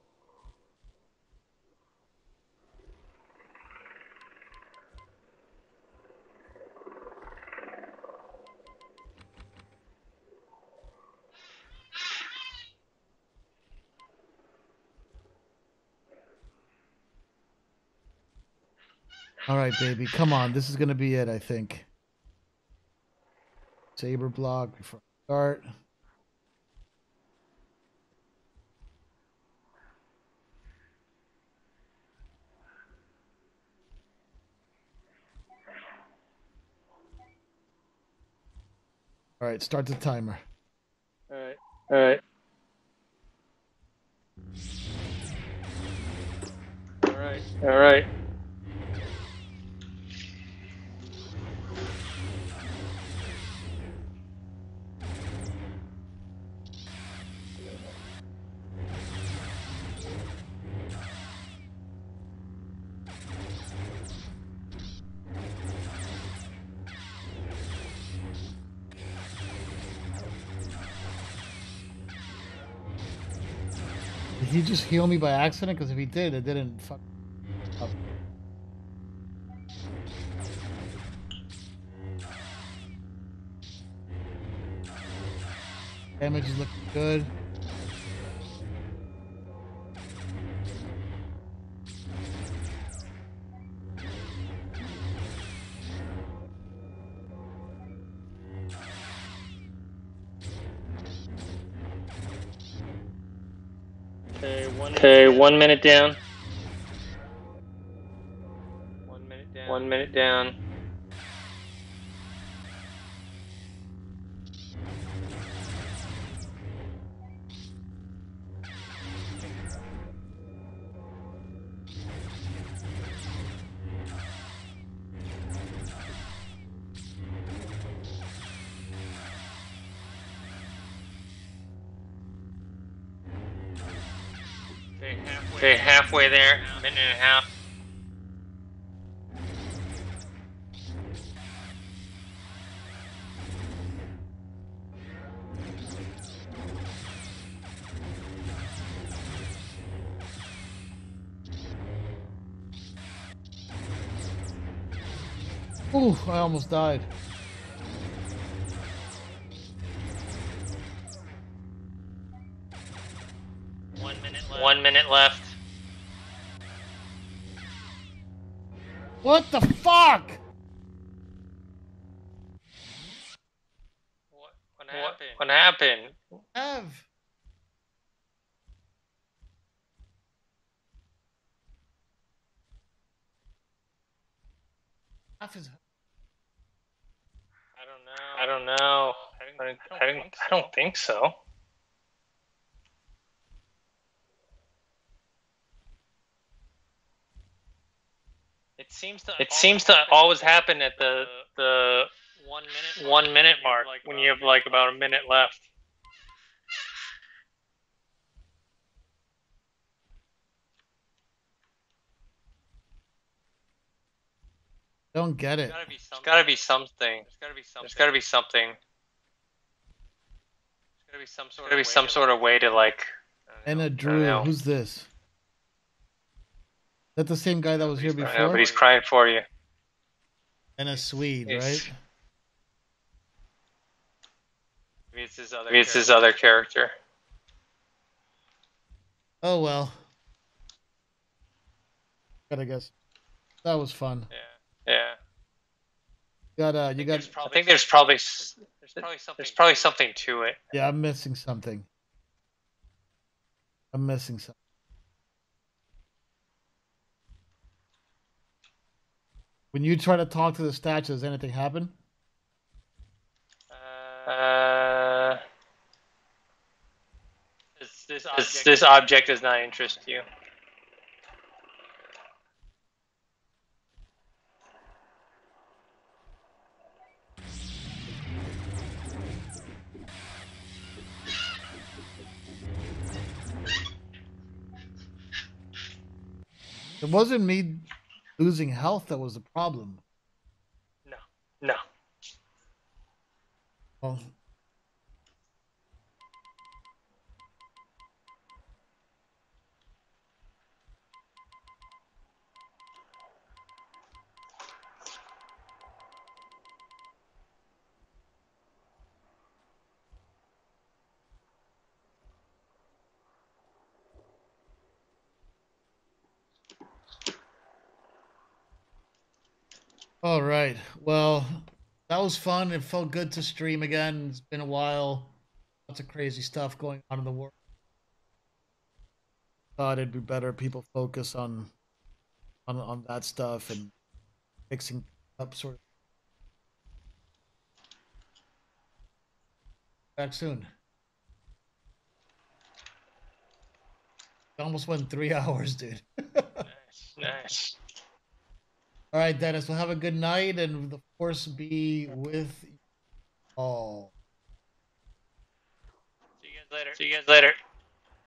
All right, baby, come on. This is gonna be it, I think. Saber block before I start. All right, start the timer. All right. All right. All right. All right. He just heal me by accident? Because if he did, it didn't fuck up. Damage is looking good. One. Minute down. One minute down. One minute down. Halfway there. Minute and a half. Ooh, I almost died. What the fuck? What, what happened? What happened? Have. Half is. I don't know. I don't know. I don't, I don't, I don't think so. It seems to. It seems to always happen at the the one minute one minute mark when you have like about a minute left. Don't get it. There's gotta be something. There's gotta be something. There's gotta be something. There's gotta be some sort. Gotta be some sort of way to like. Anna Drew, know. who's this? Is that the same guy that was here I know, before? but he's crying for you. And a Swede, Yes. right? Maybe it's his other. Maybe it's his other character. Oh well. Gotta guess. That was fun. Yeah. Yeah. got uh, you got. I think there's probably there's probably something there's probably something to it. Yeah, I'm missing something. I'm missing something. When you try to talk to the statue, does anything happen? Uh, this this object, this object does not interest you. It wasn't me losing health that was the problem. No, no. Well, All right. Well, that was fun. It felt good to stream again. It's been a while. Lots of crazy stuff going on in the world. Thought it'd be better people focus on on on that stuff and fixing up sort of. Back soon. It almost went three hours, dude. Nice, nice. All right, Dennis. Well, have a good night, and the force be with you all. See you guys later. See you guys later.